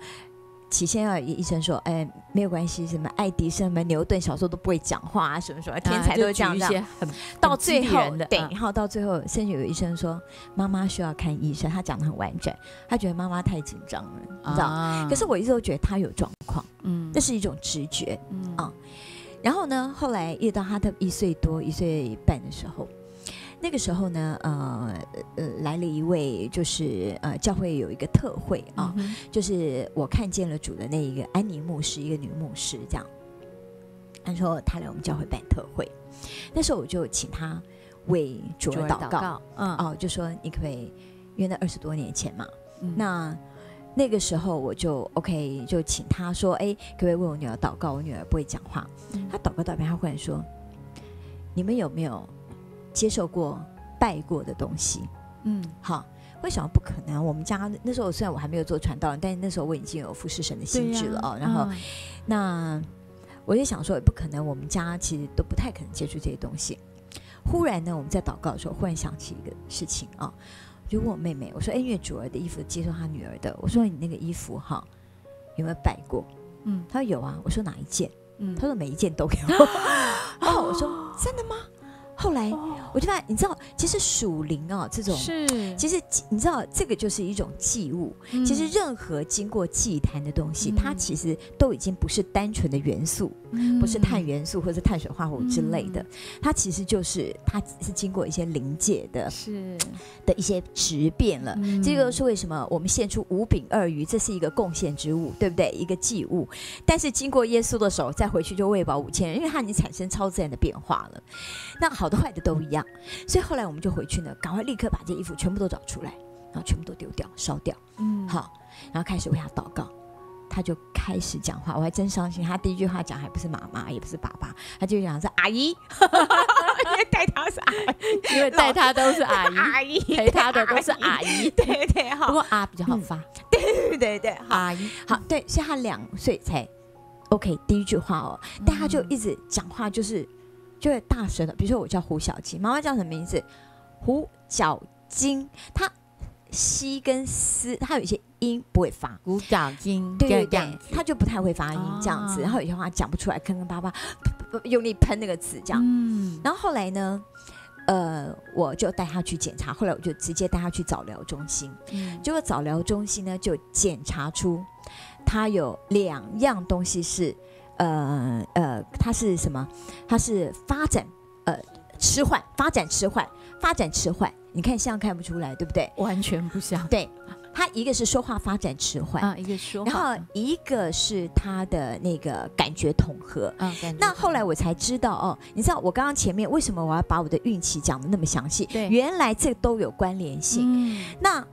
Speaker 3: 起先要有医生说，哎，没有关系，什么爱迪生、什么牛顿小时候都不会讲话啊，什么什么，天才都是这样
Speaker 1: 很
Speaker 3: 到最后对，
Speaker 1: 嗯。
Speaker 3: 然后到最后，甚至有医生说，妈妈需要看医生，他讲的很完整，他觉得妈妈太紧张了，你知道。
Speaker 1: 啊。
Speaker 3: 可是我一直都觉得他有状况，
Speaker 1: 嗯。
Speaker 3: 那是一种直觉。
Speaker 1: 嗯。
Speaker 3: 啊。然后呢，后来一直到他的一岁多、一岁半的时候，那个时候呢，呃呃，来了一位，就是呃，教会有一个特会啊，
Speaker 1: 嗯
Speaker 3: 就是我看见了主的那一个安妮牧师，一个女牧师，这样，他说他来我们教会办特会，那时候我就请他为主
Speaker 1: 主儿
Speaker 3: 儿祷告，
Speaker 1: 嗯。
Speaker 3: 哦，就说你可不可以，因为那二十多年前嘛，
Speaker 1: 嗯。
Speaker 3: 那那个时候我就 OK，就请他说，哎，可不可以为我女儿祷告？我女儿不会讲话。
Speaker 1: 嗯。
Speaker 3: 他祷告到一半，他忽然说：“你们有没有接受过拜过的东西
Speaker 1: 嗯？”
Speaker 3: 好，为什么不可能？我们家那时候虽然我还没有做传道人，但是那时候我已经有服侍神的心智了哦。然后、
Speaker 1: 嗯
Speaker 3: 那我就想说，也不可能，我们家其实都不太可能接触这些东西。忽然呢，我们在祷告的时候，忽然想起一个事情啊，我就问我妹妹，我说：“哎，因为主儿的衣服接受她女儿的，我说你那个衣服哈有没有拜过？”
Speaker 1: 嗯
Speaker 3: 她说有啊。我说哪一件？
Speaker 1: 嗯
Speaker 3: 她说每一件都有。然后 <laughs> 我说真的吗？后来我就发现，你知道，其实属灵啊这种，
Speaker 1: 是，
Speaker 3: 其实你知道这个就是一种祭物。其实任何经过祭坛的东西，它其实都已经不是单纯的元素，不是碳元素或者碳水化合物之类的，它其实就是它是经过一些临界的，
Speaker 1: 是。
Speaker 3: 的一些质变了。这个是为什么我们献出五饼二鱼，这是一个贡献之物，对不对？一个祭物，但是经过耶稣的手再回去就喂饱五千人，因为它已经产生超自然的变化了。那好的坏的都一样，所以后来我们就回去呢，赶快立刻把这衣服全部都找出来，然后全部都丢掉、烧掉。嗯，好，然后开始为他祷告，他就开始讲话，我还真伤心。他第一句话讲还不是妈妈，也不是爸爸，他就讲是阿姨，<laughs> 因为带他是阿姨，<laughs>
Speaker 1: 因为带他都是阿姨，
Speaker 3: 阿姨
Speaker 1: 陪他的都是阿姨，<laughs>
Speaker 3: 对对，好，
Speaker 1: 不过阿比较好发，
Speaker 3: 对对对，
Speaker 1: 阿姨
Speaker 3: 好，对，所以他两岁才 OK 第一句话哦，但他就一直讲话就是。就会大声的，比如说我叫胡小金，妈妈叫什么名字？胡小金，他西跟斯，他有一些音不会发。
Speaker 1: 胡小金，
Speaker 3: 对对对，他就不太会发音这样子，然后有些话讲不出来，坑坑巴巴，用力喷那个词这样。嗯。然后后来呢，呃，我就带他去检查，后来我就直接带他去早疗中心。嗯。结果早疗中心呢，就检查出他有两样东西是。呃呃，他是什么？他是发展呃迟缓，发展迟缓，发展迟缓。你看像看不出来，对不对？
Speaker 1: 完全不像。
Speaker 3: 对，他一个是说话发展迟缓
Speaker 1: 啊，一个说，
Speaker 3: 然后一个是他的那个感觉统合啊。那后来我才知道哦，你知道我刚刚前面为什么我要把我的运气讲的那么详细？
Speaker 1: 对，
Speaker 3: 原来这都有关联性。嗯，那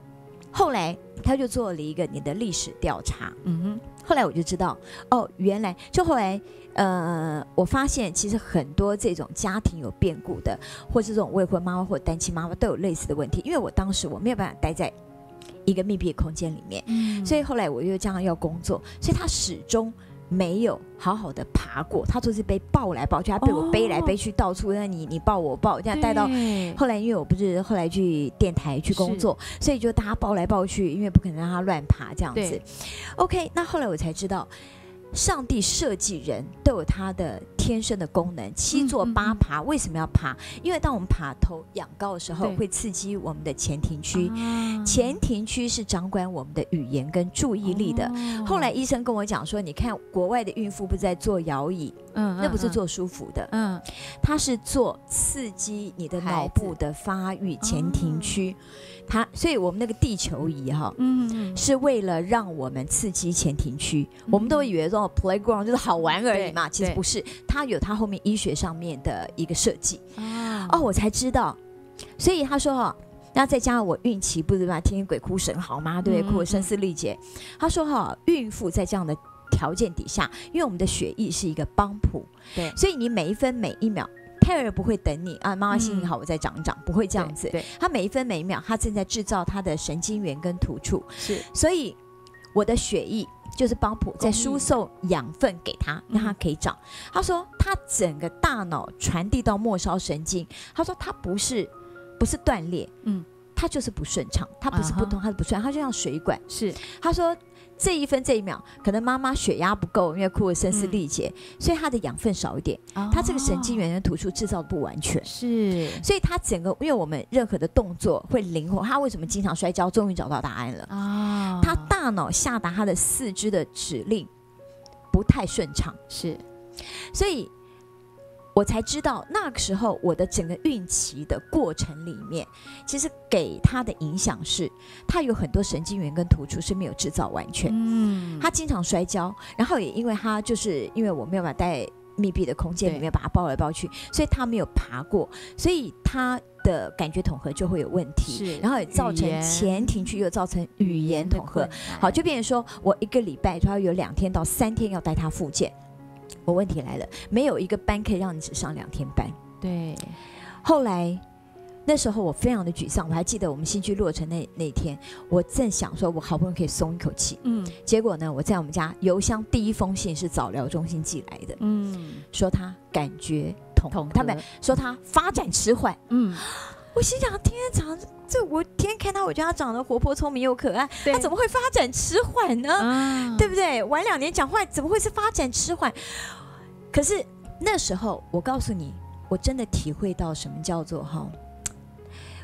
Speaker 3: 后来他就做了一个你的历史调查。嗯哼。后来我就知道，哦，原来就后来，呃，我发现其实很多这种家庭有变故的，或是这种未婚妈妈或单亲妈妈都有类似的问题。因为我当时我没有办法待在一个密闭的空间里面，所以后来我又这样要工作，所以他始终。没有好好的爬过，他就是被抱来抱去，他被我背来背去，到处那你你抱我抱，这样带到后来，因为我不是后来去电台去工作，所以就大家抱来抱去，因为不可能让他乱爬这样子。OK，那后来我才知道。上帝设计人都有他的天生的功能，七坐八爬为什么要爬？因为当我们爬头仰高的时候，会刺激我们的前庭区。前庭区是掌管我们的语言跟注意力的。后来医生跟我讲说，你看国外的孕妇不是在做摇椅，嗯，那不是做舒服的，嗯，它是做刺激你的脑部的发育前庭区。它，所以我们那个地球仪哈，嗯，是为了让我们刺激前庭区。我们都以为说 playground 就是好玩而已嘛，其实不是，它有它后面医学上面的一个设计。哦，我才知道。所以他说哈，那再加上我孕期不是嘛，天天鬼哭神嚎嘛，对不对，哭得声嘶力竭。他说哈，孕妇在这样的条件底下，因为我们的血液是一个帮浦，
Speaker 1: 对，
Speaker 3: 所以你每一分每一秒。胎儿不会等你啊，妈妈心情好，我再长长，不会这样子。
Speaker 1: 对，
Speaker 3: 他每一分每一秒，他正在制造他的神经元跟突触。
Speaker 1: 是，
Speaker 3: 所以我的血液就是帮普在输送养分给他，让他可以长。他说他整个大脑传递到末梢神经，他说他不是不是断裂，嗯，他就是不顺畅，他不是不通，他是不顺，他就像水管。
Speaker 1: 是，
Speaker 3: 他说。这一分这一秒，可能妈妈血压不够，因为哭得声嘶力竭，所以她的养分少一点，她这个神经元的突出制造的不完全，
Speaker 1: 是，
Speaker 3: 所以她整个，因为我们任何的动作会灵活，她为什么经常摔跤？终于找到答案了啊！她大脑下达她的四肢的指令不太顺畅，
Speaker 1: 是，
Speaker 3: 所以。我才知道，那个时候我的整个孕期的过程里面，其实给他的影响是，他有很多神经元跟突出是没有制造完全。嗯，他经常摔跤，然后也因为他就是因为我没有把带密闭的空间里面把他抱来抱去，所以他没有爬过，所以他的感觉统合就会有问题。
Speaker 1: 是，
Speaker 3: 然后也造成前庭区又造成语言统合。好，就变成说我一个礼拜他要有两天到三天要带他复健。我问题来了，没有一个班可以让你只上两天班。
Speaker 1: 对，
Speaker 3: 后来那时候我非常的沮丧，我还记得我们新居落成那那天，我正想说，我好不容易可以松一口气。嗯，结果呢，我在我们家邮箱第一封信是早疗中心寄来的。嗯，说他感觉痛，他们说他发展迟缓。嗯，我心想，天天长这我天天看他，我觉得他长得活泼聪明又可爱，他怎么会发展迟缓呢？对不对？晚两年讲话怎么会是发展迟缓？可是那时候，我告诉你，我我真的体会到什么叫做哈，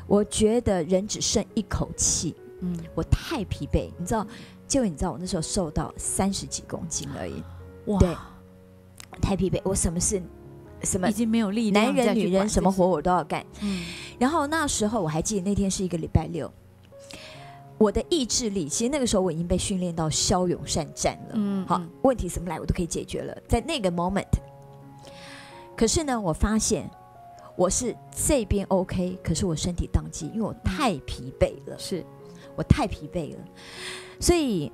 Speaker 3: 我觉得人只剩一口气，
Speaker 1: 嗯，
Speaker 3: 我太疲惫，你知道，就你知道我那时候瘦到三十几公斤而已，
Speaker 1: 哇，
Speaker 3: 对。太疲惫，我什么事什么
Speaker 1: 已经没有力量
Speaker 3: 男人女人什么活我都要干。
Speaker 1: 嗯。
Speaker 3: 然后那时候我还记得那天是一个礼拜六，我的意志力其实那个时候我已经被训练到骁勇善战了。好
Speaker 1: 嗯。好，
Speaker 3: 问题什么来我都可以解决了，在那个 moment。可是呢，我发现我是这边 OK，可是我身体宕机，因为我太疲惫了，
Speaker 1: 是。
Speaker 3: 我太疲惫了，所以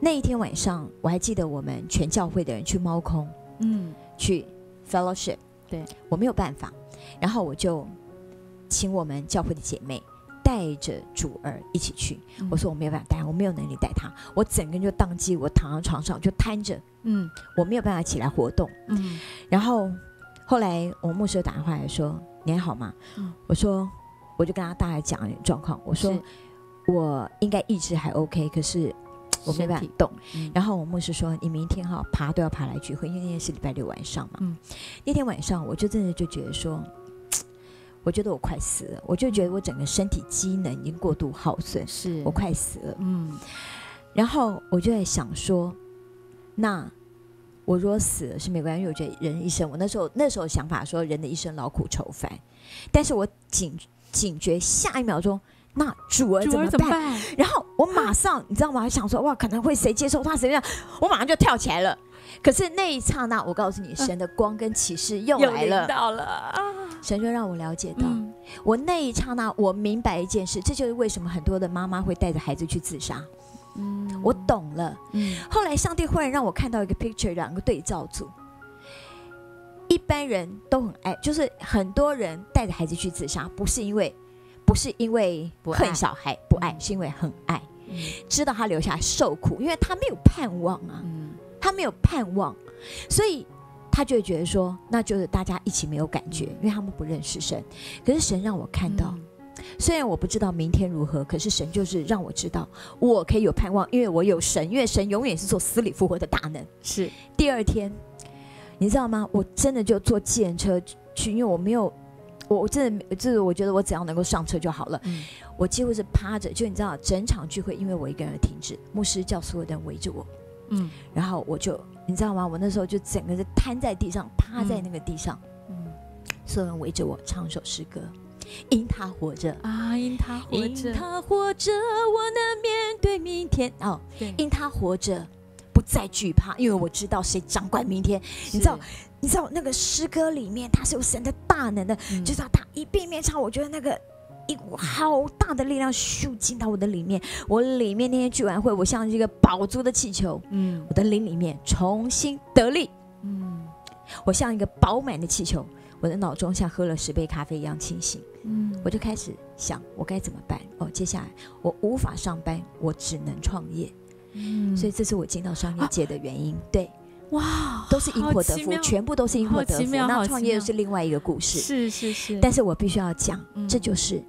Speaker 3: 那一天晚上我还记得我们全教会的人去猫空
Speaker 1: 嗯。
Speaker 3: 去 fellowship，
Speaker 1: 对。
Speaker 3: 我没有办法，然后我就请我们教会的姐妹带着主儿一起去。
Speaker 1: 嗯。
Speaker 3: 我说我没有办法带，我没有能力带他，我整个人就宕机，我躺在床上就瘫着，
Speaker 1: 嗯。
Speaker 3: 我没有办法起来活动。
Speaker 1: 嗯。
Speaker 3: 然后后来我牧师打电话来说：“你还好吗？”
Speaker 1: 嗯。
Speaker 3: 我说，我就跟他大概讲状况，我说我应该意志还 OK，可是我没办法动。
Speaker 1: 嗯。
Speaker 3: 然后我牧师说：“你明天哈爬都要爬来聚会，因为那天是礼拜六晚上嘛。
Speaker 1: 嗯。
Speaker 3: 那天晚上我就真的就觉得说，<tsk> 我觉得我快死了，我就觉得我整个身体机能已经过度耗损，
Speaker 1: 是。
Speaker 3: 我快死了。
Speaker 1: 嗯。
Speaker 3: 然后我就在想说，那我如果死了是没关系，因为我觉得人一生，我那时候那时候想法说人的一生劳苦愁烦，但是我警警觉下一秒钟，那主儿怎么办？
Speaker 1: 怎么办？
Speaker 3: 然后我马上，你知道吗？想说哇，可能会谁接受他，谁这样，我马上就跳起来了。可是那一刹那，我告诉你，神的光跟启示又来了，
Speaker 1: 到了啊！
Speaker 3: 神就让我了解到，
Speaker 1: 嗯
Speaker 3: 我那一刹那，我明白一件事，这就是为什么很多的妈妈会带着孩子去自杀。
Speaker 1: 嗯
Speaker 3: 我懂了。
Speaker 1: 嗯
Speaker 3: 后来上帝忽然让我看到一个 picture，两个对照组。一般人都很爱，就是很多人带着孩子去自杀，不是因为不是因为
Speaker 1: 不
Speaker 3: 恨小孩不爱，
Speaker 1: 嗯。
Speaker 3: 是因为很爱，
Speaker 1: 嗯。
Speaker 3: 知道他留下来受苦，因为他没有盼望啊，
Speaker 1: 嗯。
Speaker 3: 他没有盼望，所以他就会觉得说，那就是大家一起没有感觉，因为他们不认识神。可是神让我看到，
Speaker 1: 嗯。
Speaker 3: 虽然我不知道明天如何，可是神就是让我知道，我可以有盼望，因为我有神，因为神永远是做死里复活的大能。
Speaker 1: 是。
Speaker 3: 第二天，你知道吗？我真的就坐计程车去，因为我没有，我我真的就是我觉得我只要能够上车就好了。
Speaker 1: 嗯
Speaker 3: 我几乎是趴着，就你知道，整场聚会因为我一个人而停止，牧师叫所有人围着我，
Speaker 1: 嗯
Speaker 3: 然后我就你知道吗？我那时候就整个是瘫在地上，趴在那个地上，
Speaker 1: 嗯
Speaker 3: 所有人围着我唱一首诗歌，因他活着。
Speaker 1: 啊，因他活
Speaker 3: 因
Speaker 1: 着，
Speaker 3: 他活着，我能面对明天。哦，
Speaker 1: 对，
Speaker 3: 因他活着，不再惧怕，因为我知道谁掌管明天。你知道，你知道那个诗歌里面，它是有神的大能的，
Speaker 1: 嗯
Speaker 3: 就是要他一遍一遍唱，我觉得那个一股好大的力量咻进到我的里面。我里面那天聚完会，我像一个饱足的气球，
Speaker 1: 嗯
Speaker 3: 我的灵里面重新得力，
Speaker 1: 嗯
Speaker 3: 我像一个饱满的气球。我的脑中像喝了十杯咖啡一样清醒，
Speaker 1: 嗯
Speaker 3: 我就开始想我该怎么办。哦，接下来我无法上班，我只能创业，
Speaker 1: 嗯
Speaker 3: 所以这是我进到商业界的原因。对，
Speaker 1: 哇，
Speaker 3: 都是因祸得福，全部都是因祸得福。那创业又是另外一个故事。
Speaker 1: 是是是，
Speaker 3: 但是我必须要讲，
Speaker 1: 嗯
Speaker 3: 这就是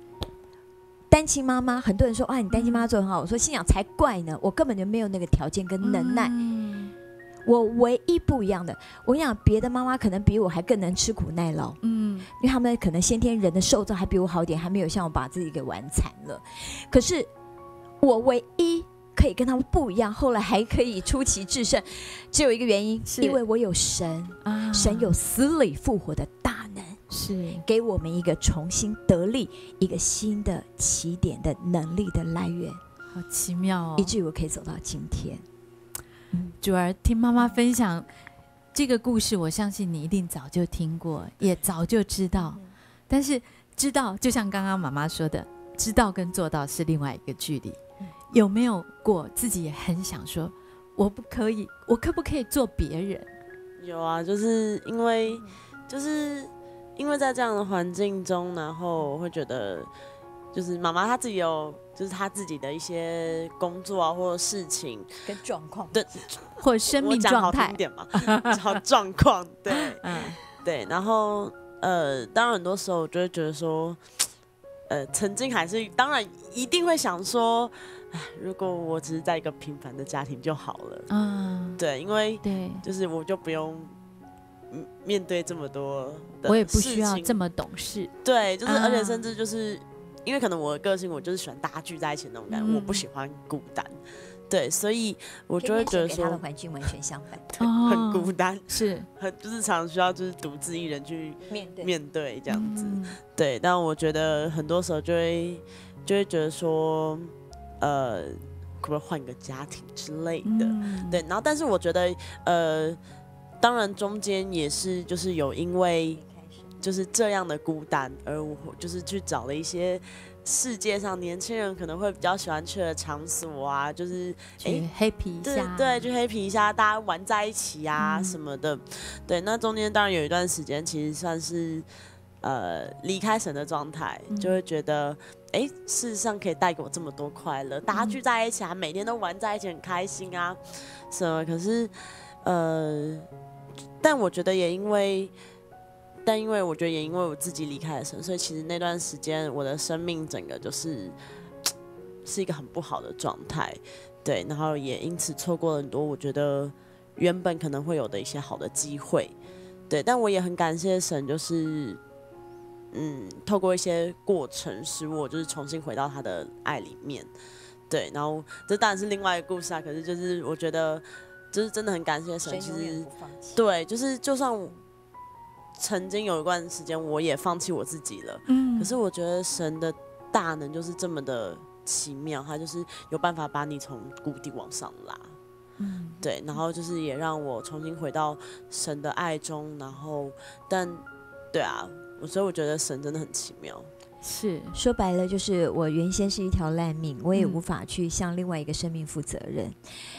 Speaker 3: 单亲妈妈。很多人说啊，你单亲妈妈做得很好，我说心想才怪呢，我根本就没有那个条件跟能耐。
Speaker 1: 嗯
Speaker 3: 我唯一不一样的，我跟你讲，别的妈妈可能比我还更能吃苦耐劳，
Speaker 1: 嗯
Speaker 3: 因为他们可能先天人的受造还比我好一点，还没有像我把自己给玩惨了。可是我唯一可以跟他们不一样，后来还可以出奇制胜，只有一个原因，
Speaker 1: 是。
Speaker 3: 因为我有神，
Speaker 1: 啊。
Speaker 3: 神有死里复活的大能，
Speaker 1: 是。
Speaker 3: 给我们一个重新得力、一个新的起点的能力的来源，
Speaker 1: 好奇妙哦。
Speaker 3: 以，至于我可以走到今天。
Speaker 1: 主儿听妈妈分享这个故事，我相信你一定早就听过，也早就知道。但是知道，就像刚刚妈妈说的，知道跟做到是另外一个距离。有没有过自己也很想说，我不可以，我可不可以做别人？
Speaker 2: 有啊，就是因为就是因为在这样的环境中，然后我会觉得，就是妈妈她自己有，就是她自己的一些工作啊或者事情，
Speaker 3: 跟状况
Speaker 2: 对
Speaker 1: 或者生命状态
Speaker 2: 听一？点嘛，<laughs> 好状况，对 <laughs>
Speaker 1: 嗯
Speaker 2: 对，然后呃，当然很多时候我就会觉得说，呃，曾经还是当然一定会想说，哎，如果我只是在一个平凡的家庭就好了，
Speaker 1: 嗯，
Speaker 2: 对，因为
Speaker 1: 对，
Speaker 2: 就是我就不用嗯面对这么多的
Speaker 1: 我也不需要
Speaker 2: 事情
Speaker 1: 这么懂事。
Speaker 2: 对，就是而且
Speaker 1: 啊
Speaker 2: 甚至就是因为可能我的个性，我就是喜欢大家聚在一起那种感觉，我不
Speaker 1: 嗯
Speaker 2: 喜欢孤单。对，所以我就会觉得
Speaker 3: 说他的
Speaker 2: 说
Speaker 3: 环境完全相反，<laughs>
Speaker 2: 很孤单，
Speaker 1: 是 <laughs>
Speaker 2: 很就是常需要就是独自一人去
Speaker 3: 面对
Speaker 2: 面对这样子。
Speaker 1: 嗯
Speaker 2: 对，但我觉得很多时候就会就会觉得说，呃，可不可以换个家庭之类的？
Speaker 1: 嗯
Speaker 2: 对，然后但是我觉得，呃，当然中间也是就是有因为就是这样的孤单，而我就是去找了一些世界上年轻人可能会比较喜欢去的场所啊，就是
Speaker 1: 去 happy 一
Speaker 2: 对
Speaker 1: 下，
Speaker 2: 对，去黑皮一下，大家玩在一起啊
Speaker 1: 嗯
Speaker 2: 什么的。对，那中间当然有一段时间，其实算是呃离开神的状态，就会觉得，哎、事实上可以带给我这么多快乐，大家聚在一起啊，每天都玩在一起，很开心啊，什么？可是，呃，但我觉得也因为。但因为我觉得也因为我自己离开了神，所以其实那段时间我的生命整个就是是一个很不好的状态。对，然后也因此错过了很多我觉得原本可能会有的一些好的机会，对，但我也很感谢神，就是嗯，透过一些过程使我就是重新回到他的爱里面，对，然后这当然是另外一个故事啊，可是就是我觉得就是真的很感谢神，其实。对，就是就算曾经有一段时间我也放弃我自己了，
Speaker 1: 嗯，
Speaker 2: 可是我觉得神的大能就是这么的奇妙，他就是有办法把你从谷底往上拉。
Speaker 1: 嗯
Speaker 2: 对，然后就是也让我重新回到神的爱中，然后但对啊，我所以我觉得神真的很奇妙。
Speaker 1: 是
Speaker 3: 说白了，就是我原先是一条烂命，我也
Speaker 1: 嗯
Speaker 3: 无法去向另外一个生命负责任。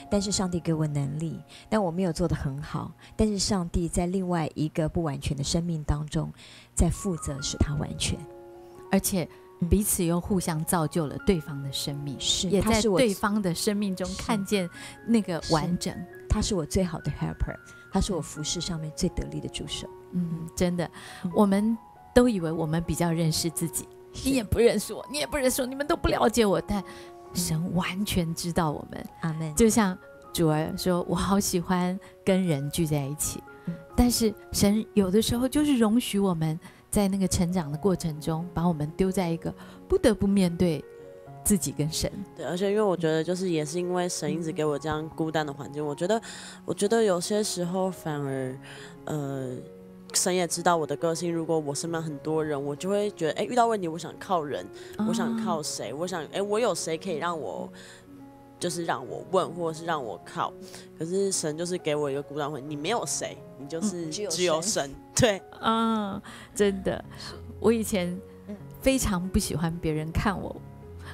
Speaker 3: 但是上帝给我能力，但我没有做得很好。但是上帝在另外一个不完全的生命当中，在负责使他完全。
Speaker 1: 而且彼此又互相造就了对方的生命，
Speaker 3: 是，
Speaker 1: 也在
Speaker 3: 他是我
Speaker 1: 对方的生命中看见那个完整。
Speaker 3: 他是我最好的 helper，他是我服饰上面最得力的助手。
Speaker 1: 嗯，真的
Speaker 3: 嗯，
Speaker 1: 我们都以为我们比较认识自己，你也不认识我，你也不认识我，你们都不了解我，但神完全知道我们。
Speaker 3: 阿门。
Speaker 1: 就像主儿说：“我好喜欢跟人聚在一起。
Speaker 3: 嗯”
Speaker 1: 但是神有的时候就是容许我们在那个成长的过程中，把我们丢在一个不得不面对自己跟神。
Speaker 2: 对，而且因为我觉得就是也是因为神一直给我这样孤单的环境，我觉得我觉得有些时候反而呃。神也知道我的个性，如果我身边很多人，我就会觉得，哎、遇到问题，我想靠人，我想靠
Speaker 1: 哦
Speaker 2: 谁？我想，哎、我有谁可以让我，就是让我问，或者是让我靠？可是神就是给我一个孤单会，你没有谁，你就是
Speaker 3: 嗯只有
Speaker 2: 神。<laughs> 对，
Speaker 1: 啊，真的，我以前
Speaker 3: 嗯
Speaker 1: 非常不喜欢别人看我，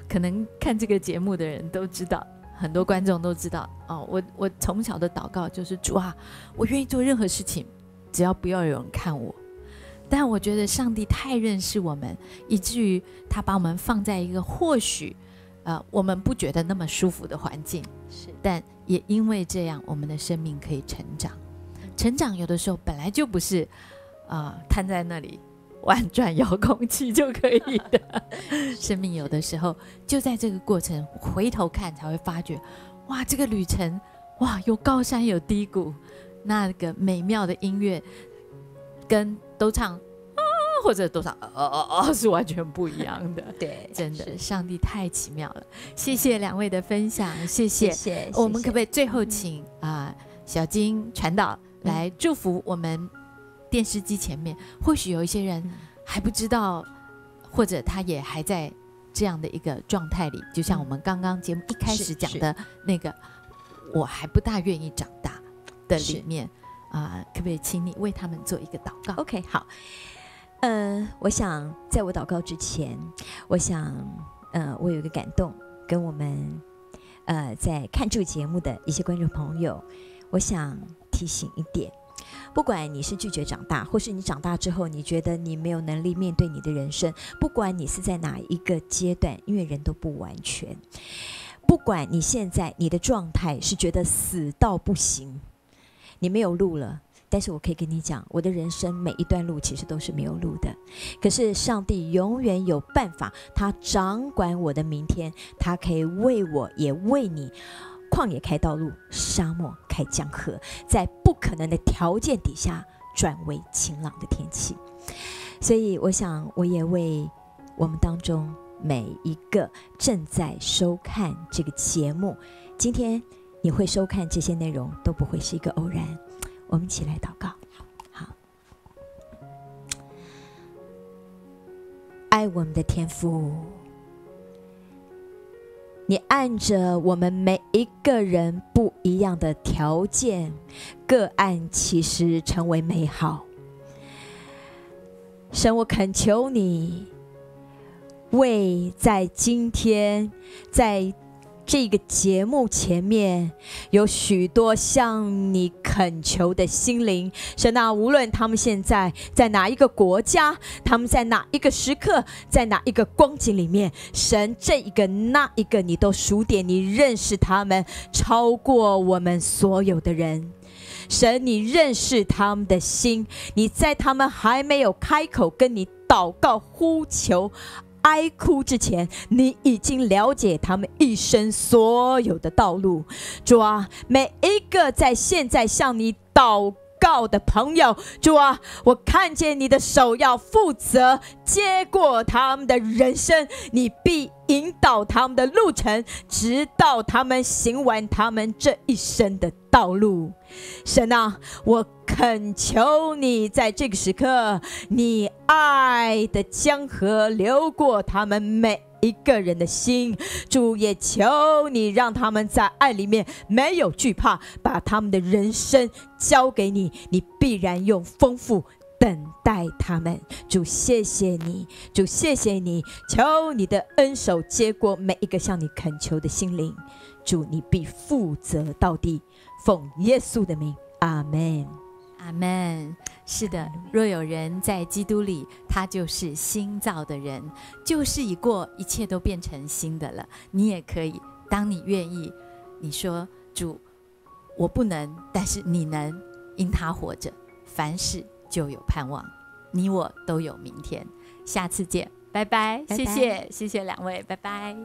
Speaker 1: 可能看这个节目的人都知道，很多观众都知道哦。我我从小的祷告就是主啊，我愿意做任何事情，只要不要有人看我。但我觉得上帝太认识我们，以至于他把我们放在一个或许，呃，我们不觉得那么舒服的环境，
Speaker 3: 是
Speaker 1: 但也因为这样，我们的生命可以成长。成长有的时候本来就不是，啊、瘫在那里玩转遥控器就可以的。<laughs> 生命有的时候就在这个过程，回头看才会发觉，哇，这个旅程，哇，有高山有低谷，那个美妙的音乐跟都唱啊，或者都唱哦哦哦，是完全不一样的。<laughs>
Speaker 3: 对，
Speaker 1: 真的，
Speaker 3: 是
Speaker 1: 上帝太奇妙了！谢谢两位的分享，谢谢。
Speaker 3: 谢谢。
Speaker 1: 我们可不可
Speaker 3: 以？
Speaker 1: 最后请啊、小金传导来祝福我们电视机前面？或许有一些人
Speaker 3: 嗯
Speaker 1: 还不知道，或者他也还在这样的一个状态里，就像我们刚刚节目一开始讲的那个，我还不大愿意长大的里面啊、可不可以请你为他们做一个祷告
Speaker 3: ？OK，好。呃，我想在我祷告之前，我想，呃，我有一个感动，跟我们呃在看这个节目的一些观众朋友，我想提醒一点：不管你是拒绝长大，或是你长大之后你觉得你没有能力面对你的人生，不管你是在哪一个阶段，因为人都不完全，不管你现在你的状态是觉得死到不行，你没有路了。但是我可以跟你讲，我的人生每一段路其实都是没有路的。可是上帝永远有办法，他掌管我的明天，他可以为我也为你，旷野开道路，沙漠开江河，在不可能的条件底下转为晴朗的天气。所以，我想我也为我们当中每一个正在收看这个节目，今天你会收看这些内容，都不会是一个偶然。我们一起来祷告。好，爱我们的天父。你按着我们每一个人不一样的条件，各按其实成为美好。神，我恳求你，为在今天在。这个节目前面有许多向你恳求的心灵，神啊，无论他们现在在哪一个国家，他们在哪一个时刻，在哪一个光景里面，神这一个那一个你都数点，你认识他们超过我们所有的人，神，你认识他们的心，你在他们还没有开口跟你祷告呼求。哀哭之前，你已经了解他们一生所有的道路。主啊，每一个在现在向你祷告的朋友，主啊，我看见你的手要负责接过他们的人生，你必引导他们的路程，直到他们行完他们这一生的道路。神啊，我恳求你在这个时刻，你爱的江河流过他们每一个人的心。主也求你让他们在爱里面没有惧怕，把他们的人生交给你，你必然用丰富等待他们。主，谢谢你，主，谢谢你，求你的恩手接过每一个向你恳求的心灵。主，你必负责到底。奉耶稣的名，阿门，
Speaker 1: 阿门。是的，若有人在基督里，他就是新造的人，旧事已过，一切都变成新的了。你也可以，当你愿意，你说主，我不能，但是你能，因他活着，凡事就有盼望。你我都有明天。下次见，拜拜。谢谢，谢谢两位，拜拜。